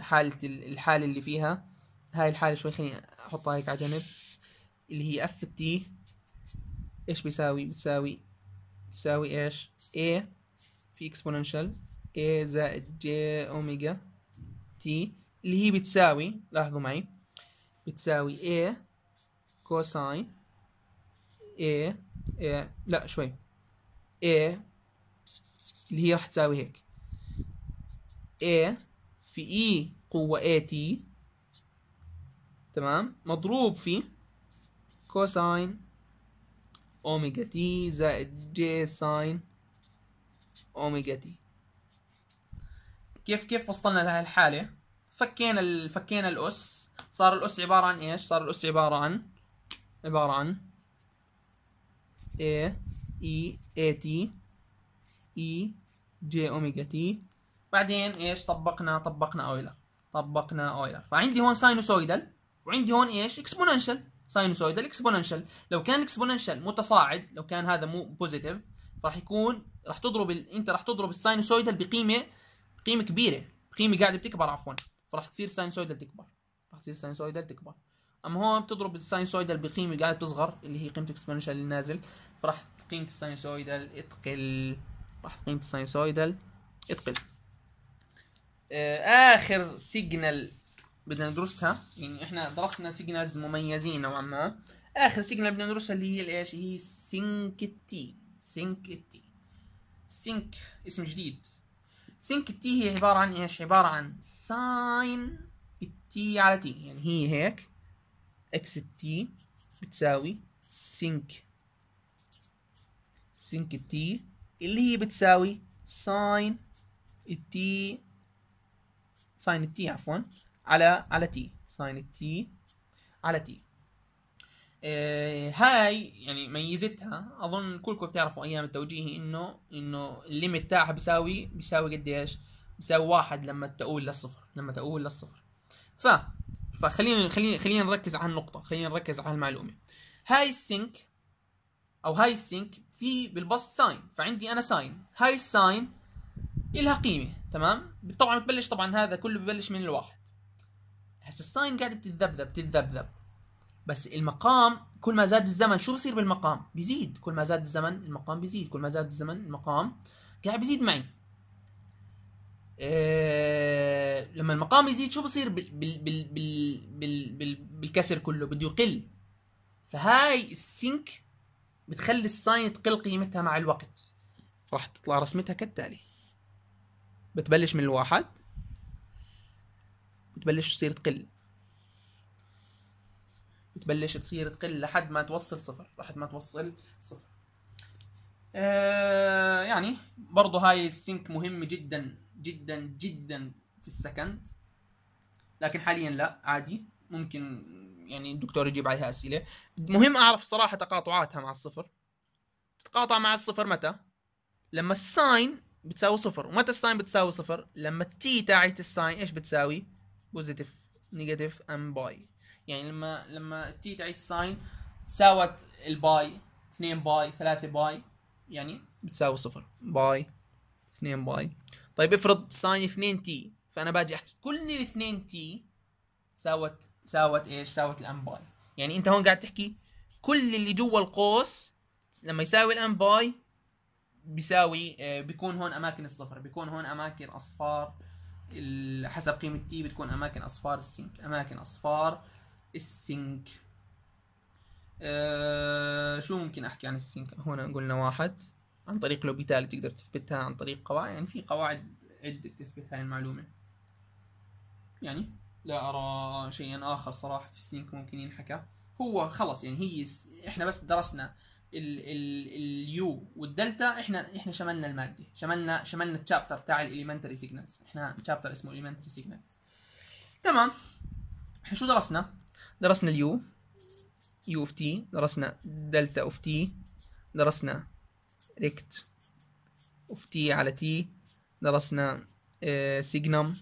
حالة الحالة اللي فيها. هاي الحالة شوي خليني أحطها هيك على جنب. اللي هي f t إيش بيساوي؟ بتساوي تساوي إيش؟ A في exponential a زائد j omega t. اللي هي بتساوي لاحظوا معي بتساوي a cosine a, a لا شوي a اللي هي راح تساوي هيك. A في E قوة AT تمام؟ مضروب في cosine omega t زائد j sine omega t كيف كيف وصلنا لهي الحالة؟ فكينا ال... فكينا الأس. صار الأس عبارة عن إيش؟ صار الأس عبارة عن عبارة عن A E A T E J omega t بعدين إيش؟ طبقنا طبقنا أويلر طبقنا أويلر فعندي هون sinusoidal وعندي هون إيش؟ exponential sinusoidal exponential لو كان exponential متصاعد لو كان هذا مو positive راح يكون راح تضرب ال... أنت راح تضرب ال sinusoidal بقيمة قيمه كبيرة قيمه قاعدة بتكبر عفوا. فراح تصير sinusoidal تكبر. راح تصير sinusoidal تكبر. أما هون بتضرب ال sinusoidal بقيمة قاعدة تصغر اللي هي قيمة exponential النازل فراح قيمة ال sinusoidal تقل راح قيمة ال sinusoidal تقل آه، آخر signal بدنا ندرسها. يعني إحنا درسنا signals مميزين نوعا ما. آخر signal بدنا ندرسها اللي هي الإيش؟ هي sinc t sinc t sinc اسم جديد. sinc t هي عبارة عن إيش؟ عبارة عن sine ال t على t يعني هي هيك. x t بتساوي sinc sinc t اللي هي بتساوي sine ال t sine ال t عفوا. على على t sine ال t على t آه هاي يعني ميزتها أظن كلكم بتعرفوا أيام التوجيهي إنه إنه ال limit تاعها بيساوي بيساوي قديش بيساوي واحد لما تقول للصفر لما تقول للصفر. ف فخلينا خلينا خلينا نركز على النقطة خلينا نركز على المعلومة هاي ال sinc أو هاي ال sinc في بالبسط sine فعندي أنا sine. هاي ال sine إلها قيمة تمام؟ طبعا بتبلش طبعا هذا كله ببلش من الواحد. هسه ال sine قاعدة بتتذبذب بتتذبذب بس المقام كل ما زاد الزمن شو بصير بالمقام؟ بيزيد. كل ما زاد الزمن المقام بيزيد. كل ما زاد الزمن المقام قاعد بيزيد معي. إيه لما المقام يزيد شو بصير بال بال بال بال بال بال بالكسر كله؟ بده يقل. فهاي ال sinc بتخلي ال sine تقل قيمتها مع الوقت. راح تطلع رسمتها كالتالي. بتبلش من الواحد. بتبلش تصير تقل. بتبلش تصير تقل لحد ما توصل صفر لحد ما توصل صفر. آه يعني برضه هاي ال sinc مهمة جدا جدا جدا في ال second. لكن حاليا لا عادي. ممكن يعني الدكتور يجيب عليها أسئلة. مهم أعرف صراحة تقاطعاتها مع الصفر. تتقاطع مع الصفر متى؟ لما ال sine بتساوي صفر. ومتى ال sine بتساوي صفر؟ لما ال t تاعت ال sine إيش بتساوي؟ positive negative m pi يعني لما لما ال t تاعت ال sine ساوت ال pi 2 pi 3 pi يعني بتساوي صفر. pi 2 pi طيب افرض sine 2 t فأنا باجي أحكي كل ال 2 t ساوت ساوت إيش؟ ساوت ال m pi يعني أنت هون قاعد تحكي كل اللي جوا القوس لما يساوي ال m pi بيساوي آه، بيكون هون أماكن الصفر بيكون هون أماكن أصفار. حسب قيمة t بتكون أماكن أصفار ال sinc. أماكن أصفار ال sinc. أه شو ممكن أحكي عن ال sinc؟ هون قلنا واحد. عن طريق لوبيتال تقدر تثبتها عن طريق قواعد. يعني في قواعد عدة بتثبت هاي المعلومة. يعني لا أرى شيئا آخر صراحة في ال sinc ممكن ينحكى. هو خلص يعني هي إحنا بس درسنا ال u وال delta إحنا إحنا شملنا المادة. شملنا شملنا ال chapter تاع ال elementary signals إحنا chapter اسمه ال elementary signals تمام. إحنا شو درسنا؟ درسنا ال u u of t درسنا delta of t درسنا rect of t على t درسنا signum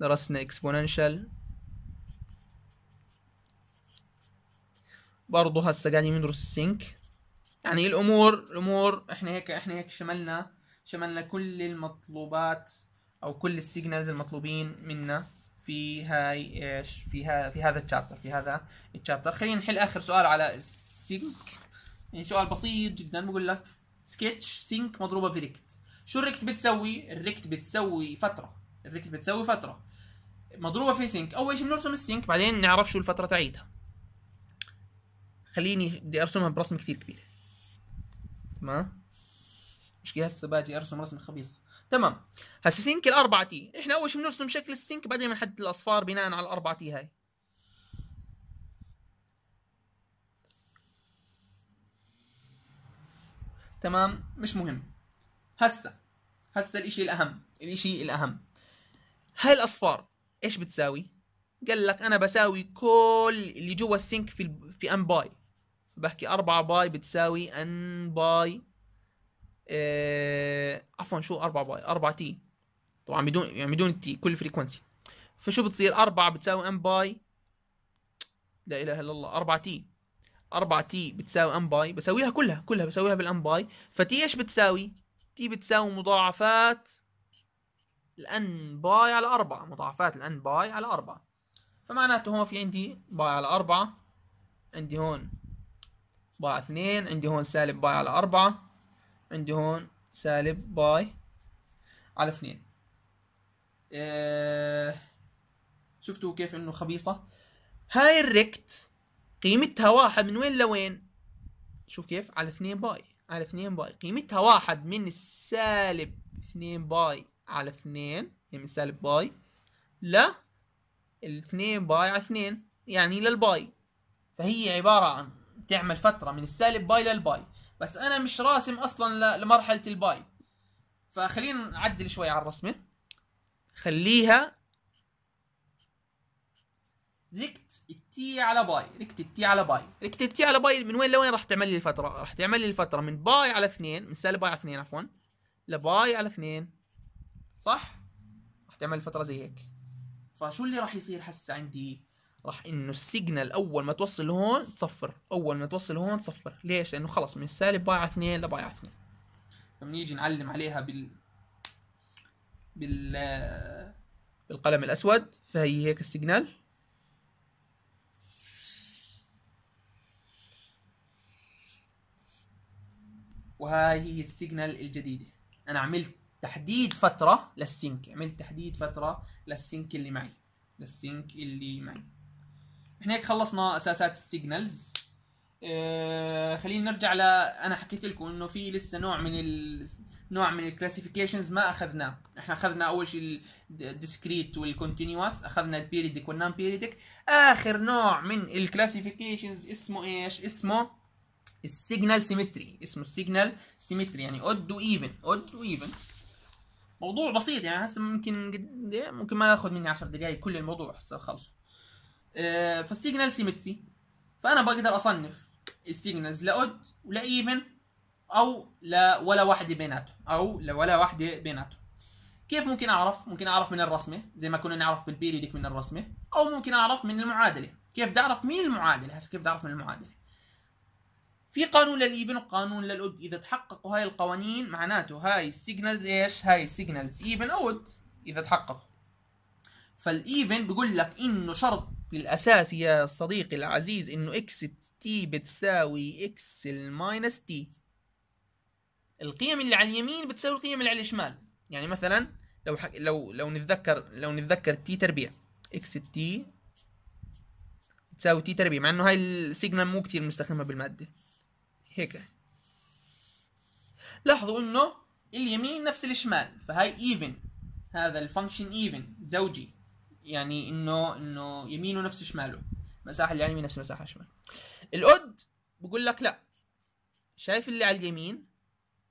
درسنا exponential برضه هسه قاعدين ندرس ال sinc يعني الأمور الأمور إحنا هيك إحنا هيك شملنا شملنا كل المطلوبات أو كل ال signals المطلوبين منا في هاي إيش؟ في ها في هذا ال chapter في هذا ال chapter خلينا نحل آخر سؤال على ال sinc يعني سؤال بسيط جدا بقول لك sketch sinc مضروبة في rect. شو ال rect بتسوي؟ ال rect بتسوي فترة. ال rect بتسوي فترة. مضروبة في sinc أول شيء بنرسم ال sinc بعدين نعرف شو الفترة تاعيتها خليني بدي أرسمها برسم كثير كبير. تمام؟ مشكلة هسه باجي أرسم رسمة خبيصة. تمام. هسه sinc الأربعة t. إحنا أول شيء بنرسم شكل ال sinc بعدين بنحدد الأصفار بناء على الأربعة t هاي. تمام؟ مش مهم. هسه هسه الإشي الأهم الإشي الأهم. هاي الاصفار إيش بتساوي؟ قال لك أنا بساوي كل اللي جوا ال sinc في. في n pi. بحكي 4 pi بتساوي n pi آه... عفوا شو 4 pi؟ 4 t طبعا بدون يعني بدون ال t كل frequency فشو بتصير؟ 4 بتساوي n pi. لا إله إلا الله 4 t 4 t بتساوي n pi. بسويها كلها كلها بسويها بال n pi. ف t إيش بتساوي؟ t بتساوي مضاعفات ال n pi على 4 مضاعفات ال n pi على 4 فمعناته هون في عندي pi على 4 عندي هون pi 2 عندي هون سالب pi على 4 عندي هون سالب pi على 2 آه شفتوا كيف إنه خبيصة؟ هاي ال rect قيمتها واحد من وين لوين؟ شوف كيف على 2 pi على 2 pi. قيمتها واحد من السالب 2 pi على 2 يعني من سالب pi ل ال 2 pi على 2 يعني لل pi. فهي عبارة عن تعمل فترة من السالب pi لل pi. بس أنا مش راسم أصلا لمرحلة ال pi. فخلينا نعدل شوي على الرسمة. خليها rect ال t على pi. rect ال t على pi. rect ال t على pi من وين لوين راح تعمل لي الفترة؟ راح تعمل لي الفترة من pi على 2 من سالب pi على 2 عفوا ل pi على 2 صح؟ راح تعمل الفترة زي هيك. فشو اللي راح يصير هسه عندي؟ راح إنه ال signal أول ما توصل هون تصفر. أول ما توصل هون تصفر. ليش؟ لأنه خلص من السالب pi على 2 ل pi على 2 فبنيجي نعلم عليها بال بال بالقلم الأسود فهي هيك ال signal. وهاي هي ال signal الجديدة. أنا عملت تحديد فترة لل sinc. عملت تحديد فترة لل sinc اللي معي. لل sinc اللي معي. إحنا هيك خلصنا أساسات ال signals. آه خلينا نرجع ل أنا حكيت لكم إنه في لسه نوع من ال... نوع من ال classifications ما اخذناه إحنا أخذنا أول شيء ال discrete وال continuous أخذنا ال periodic وال non periodic آخر نوع من ال classifications اسمه إيش؟ اسمه ال signal symmetry اسمه ال signal symmetry يعني odd و even odd و even موضوع بسيط يعني هسه ممكن قد ممكن ما ياخذ مني 10 دقائق كل الموضوع هسه خلص آه فال signal symmetry. فأنا بقدر أصنف ال signals ل odd ول even أو لا ولا واحدة بيناتهم أو ل ولا واحدة بيناتهم. كيف ممكن أعرف؟ ممكن أعرف من الرسمة زي ما كنا نعرف بال periodic من الرسمة أو ممكن أعرف من المعادلة. كيف بدي أعرف من المعادلة؟ هسه كيف بدي أعرف من المعادلة؟ في قانون لل even وقانون لل odd إذا تحققوا هاي القوانين معناته هاي ال signals إيش؟ هاي ال signals. even أو odd إذا تحققوا. فال even بقول لك إنه شرط الاساسي يا صديقي العزيز إنه x t بتساوي x ال minus t القيم اللي على اليمين بتساوي القيم اللي على الشمال. يعني مثلا لو حك... لو لو نتذكر لو نتذكر t تربيع. x t تساوي t تربيع مع إنه هاي ال signal مو كثير بنستخدمها بالمادة. هيك. لاحظوا إنه اليمين نفس الشمال فهاي even هذا ال function even زوجي. يعني إنه إنه يمينه نفس شماله مساحة اللي على اليمين نفس المساحه الشمال ال odd بقول لك لا. شايف اللي على اليمين؟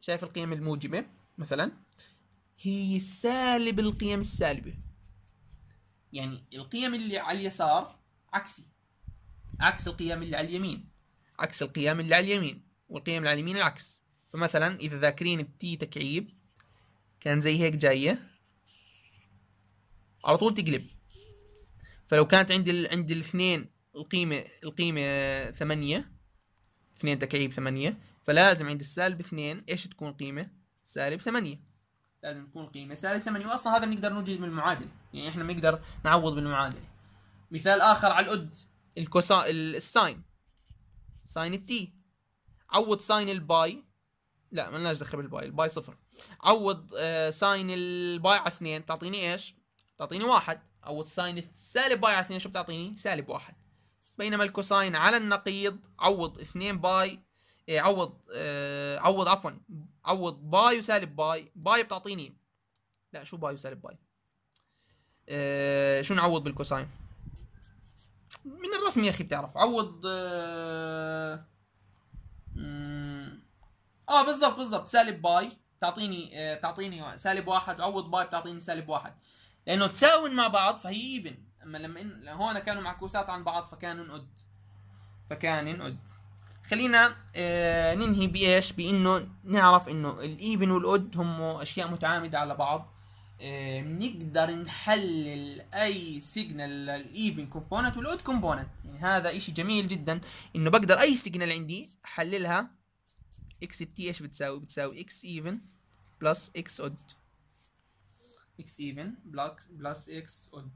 شايف القيم الموجبة؟ مثلا هي سالب القيم السالبة. يعني القيم اللي على اليسار عكسي. عكس القيم اللي على اليمين. عكس القيم اللي على اليمين والقيم اللي على اليمين العكس. فمثلا إذا ذاكرين التي تكعيب كان زي هيك جاية على طول تقلب. فلو كانت عندي عندي الاثنين القيمة القيمة ثمانية اثنين تكعيب ثمانية فلازم عند السالب اثنين إيش تكون قيمة؟ سالب ثمانية. لازم تكون قيمة سالب ثمانية واصلا هذا بنقدر نوجد من المعادلة. يعني إحنا بنقدر نعوض بالمعادلة. مثال آخر على الأد الكوسا الساين. ساين التي. عوض ساين الباي. لا ما لناش دخل بال π ال π صفر. عوض آه sine ال π على اثنين تعطيني إيش؟ تعطيني واحد. عوض sine السالب π على اثنين شو بتعطيني؟ سالب واحد. بينما ال cosine على النقيض عوض اثنين π إيه عوض آه عوض عفوا عوض π وسالب π. π بتعطيني. لا شو π وسالب π؟ آه شو نعوض بال cosine من الرسم يا أخي بتعرف. عوض آه, آه بالضبط بالضبط. سالب π تعطيني آه تعطيني سالب واحد عوض π بتعطيني سالب واحد. لأنه تساووا مع بعض فهي even أما لما إن هون كانوا معكوسات عن بعض فكانوا odd فكان odd خلينا آه ننهي بإيش؟ بإنه نعرف إنه ال even وال odd هم أشياء متعامدة على بعض. آه بنقدر نحلل أي signal لل even component وال odd component يعني هذا إشي جميل جدا. إنه بقدر أي signal عندي أحللها. x t إيش بتساوي؟ بتساوي x even plus x odd x even plus x odd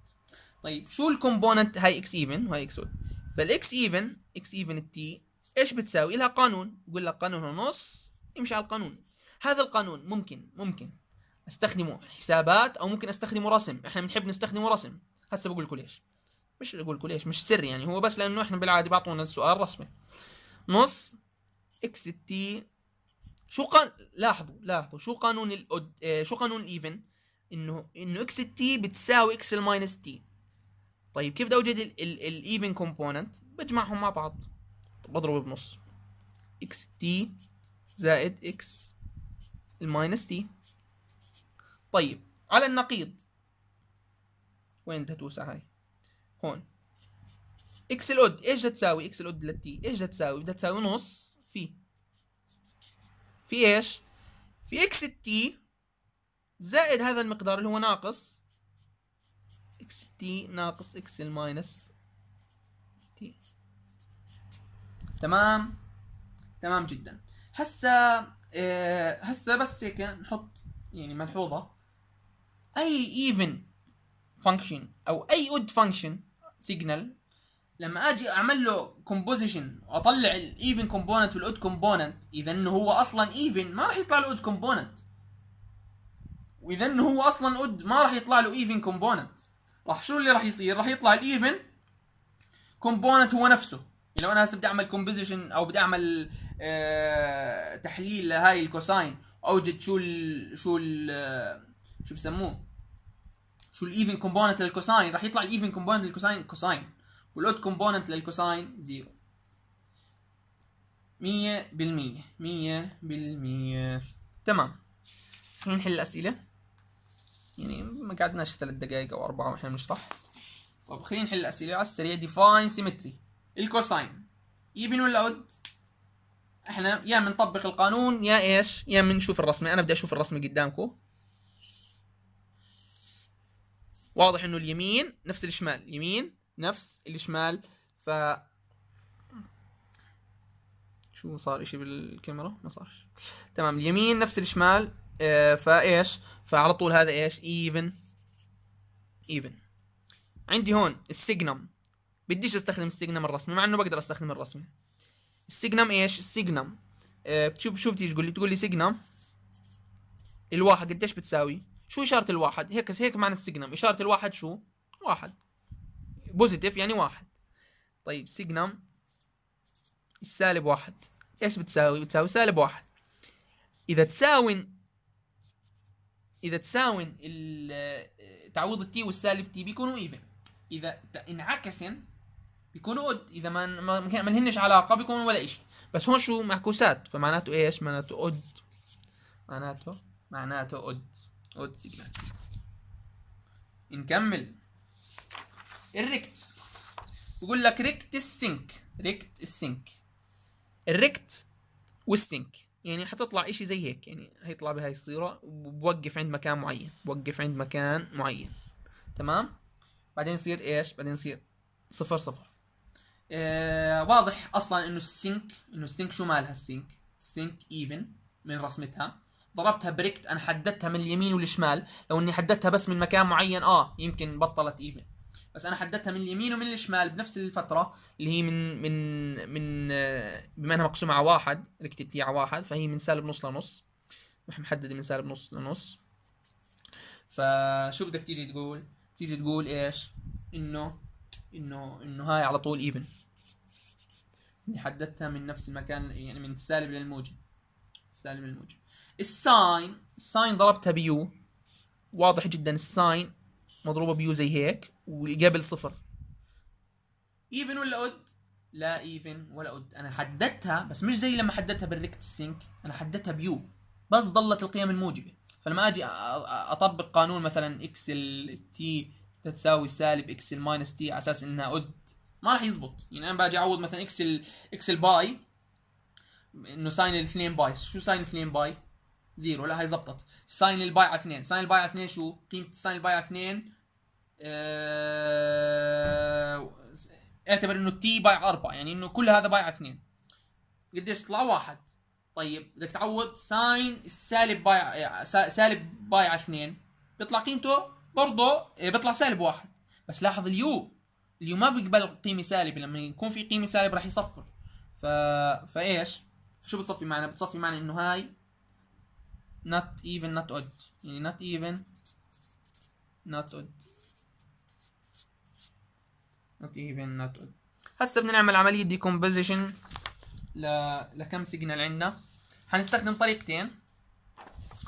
طيب شو ال component هاي x even وهاي x odd فال x even x even ال t إيش بتساوي؟ لها قانون. بقول لك قانون ونص امشي على القانون. هذا القانون ممكن ممكن أستخدمه حسابات أو ممكن أستخدمه رسم. إحنا بنحب نستخدمه رسم. هسه بقول لكم ليش مش بقول لكم ليش مش سر يعني. هو بس لأنه إحنا بالعادة بيعطونا السؤال رسمي نص x t شو قان لاحظوا لاحظوا. شو قانون ال odd... آه شو قانون ال even إنه إنه x t بتساوي x ال minus t طيب كيف بدي أوجد ال even component بجمعهم مع بعض. بضرب بنص. x t زائد x ال minus t طيب على النقيض. وين بدها توسع هاي؟ هون. x ال odd إيش بدها تساوي؟ x ال odd لل t إيش بدها تساوي؟ بدها تساوي نص في. في إيش؟ في x ال t زائد هذا المقدار اللي هو ناقص x t ناقص x ال minus t تمام؟ تمام جدا. هسا آه هسا بس هيك نحط يعني ملحوظة. أي even function أو أي odd function signal لما أجي أعمل له composition وأطلع ال even component وال odd component اذا انه هو أصلا even ما راح يطلع له odd component واذا هو أصلا odd ما راح يطلع له even component راح شو اللي راح يصير؟ راح يطلع ال even component هو نفسه. يعني لو أنا هسه بدي أعمل composition أو بدي أعمل آه تحليل لهاي ال cosine اوجد شو ال شو ال شو بسموه؟ شو ال even component لل cosine راح يطلع الايفن كومبوننت للكوساين كوساين والاود كومبوننت للكوساين زيرو مية بالمية. مية بالمية. تمام. خلينا نحل الأسئلة. يعني ما قعدناش ثلاث دقائق أو أربعة وإحنا بنشرح. طب خلينا نحل الأسئلة. على السريع define symmetry ال cosine. even ولا odd؟ إحنا يا بنطبق القانون يا إيش؟ يا بنشوف الرسمة. أنا بدي أشوف الرسمة قدامكم واضح إنه اليمين نفس الشمال. يمين نفس الشمال. ف شو صار إشي بالكاميرا؟ ما صارش. تمام. اليمين نفس الشمال. فايش؟ فعلى طول هذا إيش؟ even even عندي هون ال signum. بديش استخدم ال signum الرسمي مع انه بقدر استخدم الرسمي. ال signum إيش؟ ال signum. آه شو شو بتيجي تقول لي تقول لي signum. الواحد قديش بتساوي؟ شو إشارة الواحد؟ هيك هيك معنى ال signum. إشارة الواحد شو؟ واحد. positive يعني واحد. طيب signum السالب واحد. إيش بتساوي؟ بتساوي سالب واحد. إذا تساوي إذا تساوي تعويض ال t والسالب t بيكونوا even إذا انعكسن بيكونوا odd إذا ما, ما لهنش علاقة بيكونوا ولا شيء بس هون شو معكوسات. فمعناته إيش؟ معناته odd معناته معناته odd odd signal نكمل. ال rect. بقول لك ريكت السينك. ريكت السينك. الريكت والسينك. يعني حتطلع إشي زي هيك يعني هيطلع بهاي الصيغة بوقف عند مكان معين بوقف عند مكان معين تمام؟ بعدين يصير إيش؟ بعدين يصير صفر صفر. آه واضح أصلا إنه ال sinc إنه ال sinc شو مالها ال sinc ال sinc even من رسمتها. ضربتها ب rect أنا حددتها من اليمين والشمال. لو إني حددتها بس من مكان معين آه يمكن بطلت even بس أنا حددتها من اليمين ومن الشمال بنفس الفترة اللي هي من من من بما إنها مقسومة على واحد rect t على واحد فهي من سالب نص لنص. محددة من سالب نص لنص. فشو بدك تيجي تقول؟ تيجي تقول إيش؟ إنه إنه إنه هاي على طول even إني حددتها من نفس المكان يعني من السالب للموجب. السالب للموجب. ال sine ال sine ضربتها ب u. واضح جدا ال sine مضروبة ب u زي هيك والقبل صفر even ولا odd؟ لا even ولا odd. أنا حددتها بس مش زي لما حددتها بال rect sinc أنا حددتها ب u. بس ضلت القيم الموجبة. فلما أجي أطبق قانون مثلا x ال t تساوي سالب x ال minus t على أساس إنها odd ما راح يزبط. يعني أنا باجي أعوض مثلا x x ال pi إنه sine الاثنين pi شو sine الاثنين pi zero لا هي زبطت. sine ال pi على اثنين. sine ال pi على اثنين شو؟ قيمة sine ال pi على اثنين آه... اعتبر إنه t pi 4 يعني إنه كل هذا pi على اثنين. قديش يطلع واحد. طيب بدك تعوض sine السالب pi سالب pi على اثنين. بيطلع قيمته برضه إيه، بيطلع سالب واحد. بس لاحظ ال u. ال u ما بيقبل قيمة سالبة. لما يكون في قيمة سالبة راح يصفر. ف فإيش؟ شو بتصفي معنا؟ بتصفي معنا إنه هاي not even not odd. يعني not even not odd. Not even not odd. هسه بدنا نعمل عملية decomposition ل... لكم signal عندنا. حنستخدم طريقتين.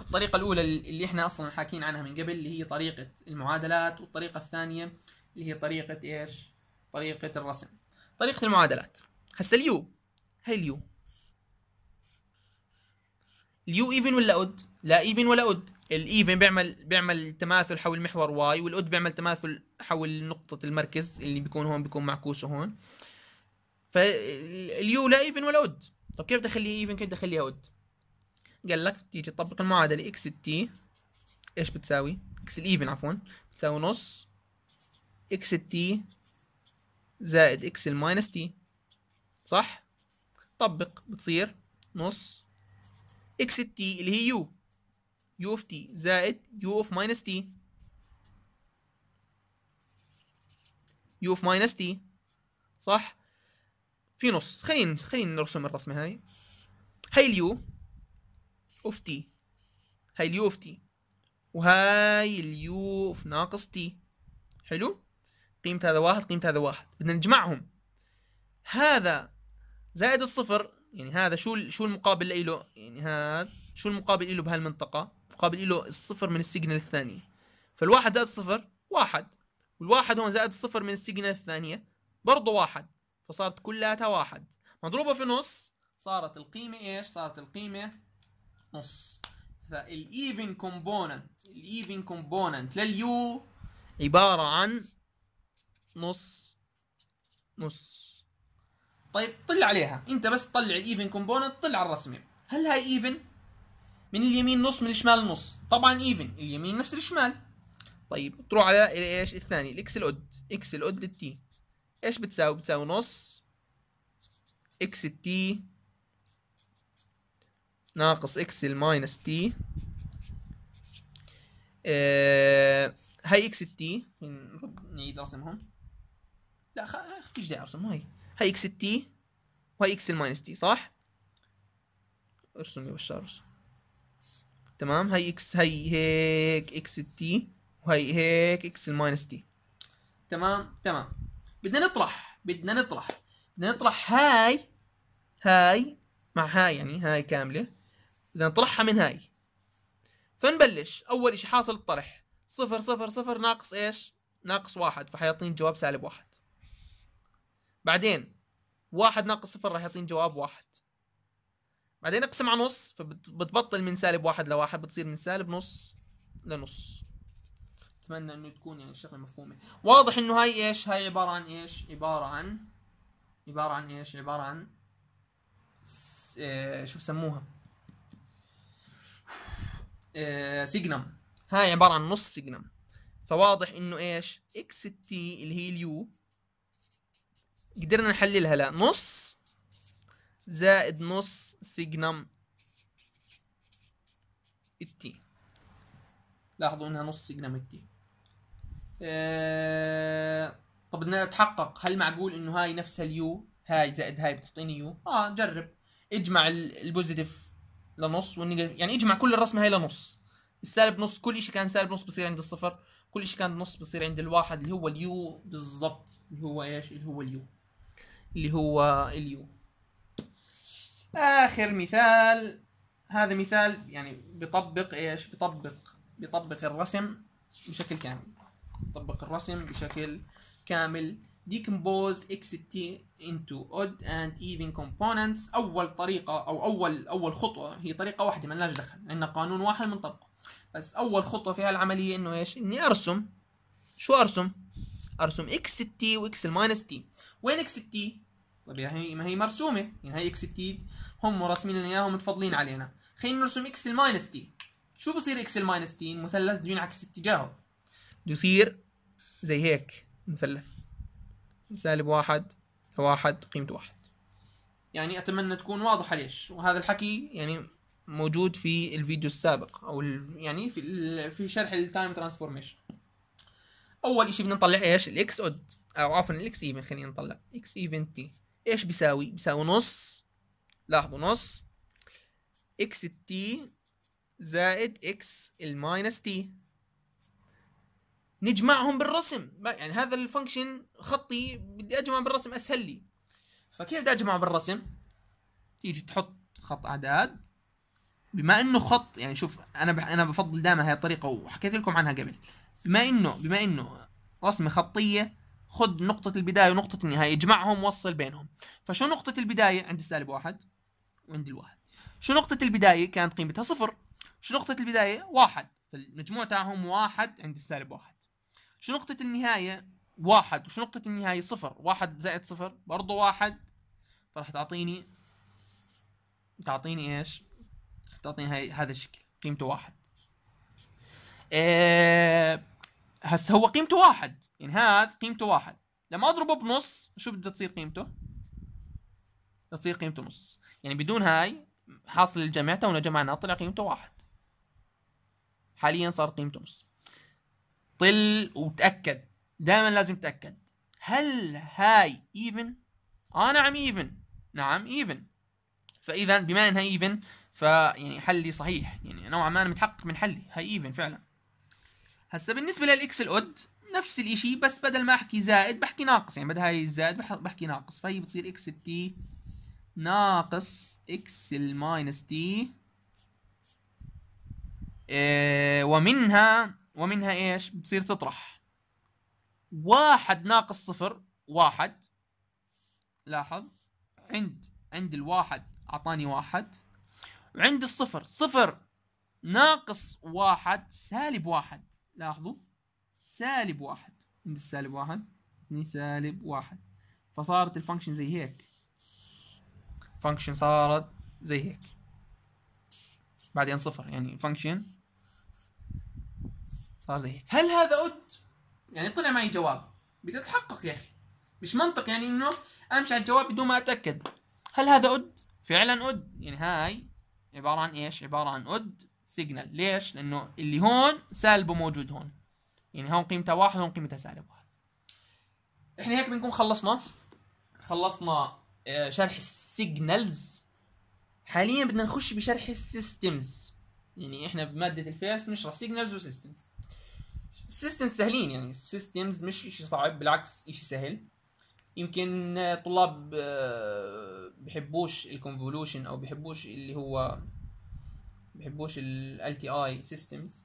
الطريقة الأولى اللي إحنا أصلا حاكين عنها من قبل اللي هي طريقة المعادلات والطريقة الثانية اللي هي طريقة إيش؟ طريقة الرسم. طريقة المعادلات. هسه ال u. هي ال u. ال u even ولا odd؟ لا even ولا odd. ال even بيعمل بيعمل تماثل حول محور y وال odd بيعمل تماثل حول نقطة المركز اللي بيكون هون بيكون معكوسة هون. فال u لا even ولا odd. طب كيف بدي even كيف بدي أخليها odd؟ قال لك تيجي تطبق المعادلة x t إيش بتساوي؟ x ال even عفوا. بتساوي نص x t زائد x ال minus t صح؟ طبق بتصير نص x t اللي هي u u of t زائد u of minus t u of minus t صح؟ في نص. خلينا خلينا نرسم الرسمة هاي. هاي ال u of t هاي ال u of t وهاي ال u of ناقص t حلو؟ قيمة هذا واحد قيمة هذا واحد. بدنا نجمعهم. هذا زائد الصفر يعني هذا شو شو المقابل له يعني هذا شو المقابل له بهالمنطقة؟ مقابل له الصفر من ال signal الثانية فالواحد زائد الصفر واحد. والواحد هون زائد الصفر من ال signal الثانية برضه واحد. فصارت كلها واحد. مضروبة في نص صارت القيمة إيش؟ صارت القيمة نص. فال even component ال even component لل u عبارة عن نص نص. طيب طلع عليها. انت بس طلع ال even component طلع على الرسمه هل هاي even من اليمين نص من الشمال نص. طبعا even اليمين نفس الشمال. طيب تروح على إيش؟ الثاني الاكس الاود إكس الاود للتي إيش بتساوي؟ بتساوي نص. x ال t ناقص x ال minus t آه هاي x ال t نعيد رسمهم. لا خ... فيش داعي ارسم هاي. هاي x t وهاي x ال minus t صح؟ ارسم يا بشار ارسم. تمام؟ هاي x هاي هيك x t وهي هيك x ال minus t. تمام؟ تمام. بدنا نطرح بدنا نطرح. بدنا نطرح هاي هاي مع هاي يعني هاي كاملة. بدنا نطرحها من هاي. فنبلش. أول إشي حاصل الطرح. صفر صفر صفر ناقص إيش؟ ناقص واحد فحيعطيني جواب سالب واحد. بعدين واحد ناقص صفر راح يعطيني جواب واحد. بعدين اقسم على نص فبتبطل من سالب واحد لواحد بتصير من سالب نص لنص. أتمنى إنه تكون يعني الشغله مفهومة. واضح إنه هاي إيش؟ هاي عبارة عن إيش؟ عبارة عن عبارة عن إيش؟ عبارة عن س... آه شو بسموها؟ signum هاي عبارة عن نص signum فواضح إنه إيش؟ x t اللي هي ال u قدرنا نحللها لا. نص زائد نص signum ال t. لاحظوا إنها نص signum ال t. آه... طب بدنا نتحقق. هل معقول إنه هاي نفسها ال u؟ هاي زائد هاي بتعطيني u؟ آه جرب. اجمع ال positive لنص وال negative يعني اجمع كل الرسمة هاي لنص. السالب نص كل شيء كان سالب نص بصير عند الصفر. كل شيء كان نص بصير عند الواحد اللي هو ال u بالضبط. اللي هو إيش؟ اللي هو ال u. اللي هو ال u. آخر مثال هذا مثال يعني بيطبق إيش؟ بيطبق بيطبق الرسم بشكل كامل. بيطبق الرسم بشكل كامل. decompose xt into odd and even components. أول طريقة أو أول أول خطوة هي طريقة واحدة ما لناش دخل. عندنا قانون واحد بنطبقه بس أول خطوة في هالعمليه إنه إيش؟ إني أرسم. شو أرسم؟ x t و x ال minus t وين x t؟ طيب هي ما هي مرسومة. يعني هي x t هم راسمين لنا إياها ومتفضلين علينا. خلينا نرسم x ال minus t. شو بصير x ال minus t؟ المثلث بده ينعكس اتجاهه بده يصير زي هيك مثلث. سالب واحد واحد قيمته واحد. يعني أتمنى تكون واضحة ليش. وهذا الحكي يعني موجود في الفيديو السابق أو يعني في في شرح ال time transformation أول شيء بدنا نطلع إيش؟ ال x odd. أو عفوا ال x even خلينا نطلع. x even t إيش بيساوي؟ بيساوي نص. لاحظوا نص. x t زائد x ال minus t. نجمعهم بالرسم. يعني هذا ال function خطي بدي أجمع بالرسم أسهل لي. فكيف بدي أجمع بالرسم؟ تيجي تحط خط أعداد. بما إنه خط يعني شوف أنا بح أنا بفضل دائما هاي الطريقة وحكيت لكم عنها قبل. بما إنه بما إنه رسمة خطية خذ نقطة البداية ونقطة النهاية اجمعهم وصل بينهم. فشو نقطة البداية؟ عند السالب واحد وعند الواحد. شو نقطة البداية؟ كانت قيمتها صفر. شو نقطة البداية؟ واحد. فالمجموع تاعهم واحد عند السالب واحد. شو نقطة النهاية؟ واحد. وشو نقطة النهاية؟ صفر. واحد زائد صفر برضه واحد. فراح تعطيني تعطيني إيش؟ تعطيني هاي هذا الشكل. قيمته واحد. إيه هسه هو قيمته واحد. يعني هذا قيمته واحد. لما أضربه بنص شو بدها تصير قيمته؟ تصير قيمته نص. يعني بدون هاي حاصل الجمع تونا جمعناه طلع قيمته واحد. حاليا صار قيمته نص. طل وتأكد. دائما لازم تأكد. هل هاي even آه نعم even نعم even فاذا بما انها even فيعني حلي صحيح. يعني نوعا ما أنا متحقق من حلي. هاي even فعلا. هسا بالنسبة لل x ال odd نفس الإشي بس بدل ما أحكي زائد بحكي ناقص. يعني بدل هاي الزائد بحكي ناقص. فهي بتصير x t ناقص x ال minus t إيه ومنها ومنها إيش؟ بتصير تطرح. واحد ناقص صفر واحد. لاحظ؟ عند عند الواحد أعطاني واحد. وعند الصفر صفر ناقص واحد سالب واحد. لاحظوا؟ سالب واحد. عند السالب واحد اثنين سالب واحد. فصارت الفانكشن زي هيك. function صارت زي هيك. بعدين صفر يعني function صار زي هيك. هل هذا odd؟ يعني طلع معي جواب. بدي أتحقق يا أخي. مش منطق يعني إنه امشي على الجواب بدون ما أتأكد. هل هذا odd؟ فعلا odd. يعني هاي عبارة عن إيش؟ عبارة عن odd. signal ليش؟ لأنه اللي هون سالبه موجود هون. يعني هون قيمتها واحد هون قيمتها سالب واحد. إحنا هيك بنكون خلصنا. خلصنا آه، شرح ال signals حاليا بدنا نخش بشرح ال systems يعني إحنا بمادة الفيس نشرح signals و systems ال systems سهلين يعني. ال systems مش إشي صعب بالعكس إشي سهل. يمكن طلاب آه، بحبوش ال convolution أو بحبوش اللي هو بحبوش ال LTI systems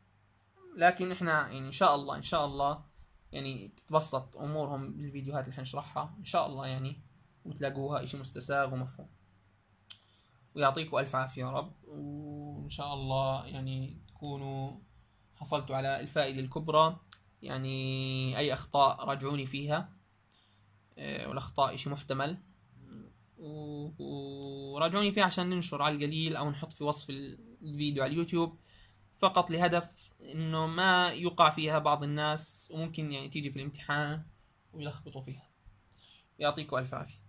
لكن إحنا يعني إن شاء الله إن شاء الله يعني تتبسط أمورهم بالفيديوهات اللي حنشرحها. إن شاء الله يعني وتلاقوها إشي مستساغ ومفهوم. ويعطيكم ألف عافية يا رب. وإن شاء الله يعني تكونوا حصلتوا على الفائدة الكبرى. يعني أي أخطاء راجعوني فيها. آه، والأخطاء إشي محتمل. وراجعوني فيها عشان ننشر على القليل أو نحط في وصف الفيديو على اليوتيوب فقط لهدف إنه ما يقع فيها بعض الناس وممكن يعني تيجي في الامتحان ويلخبطوا فيها. يعطيكم ألف عافية.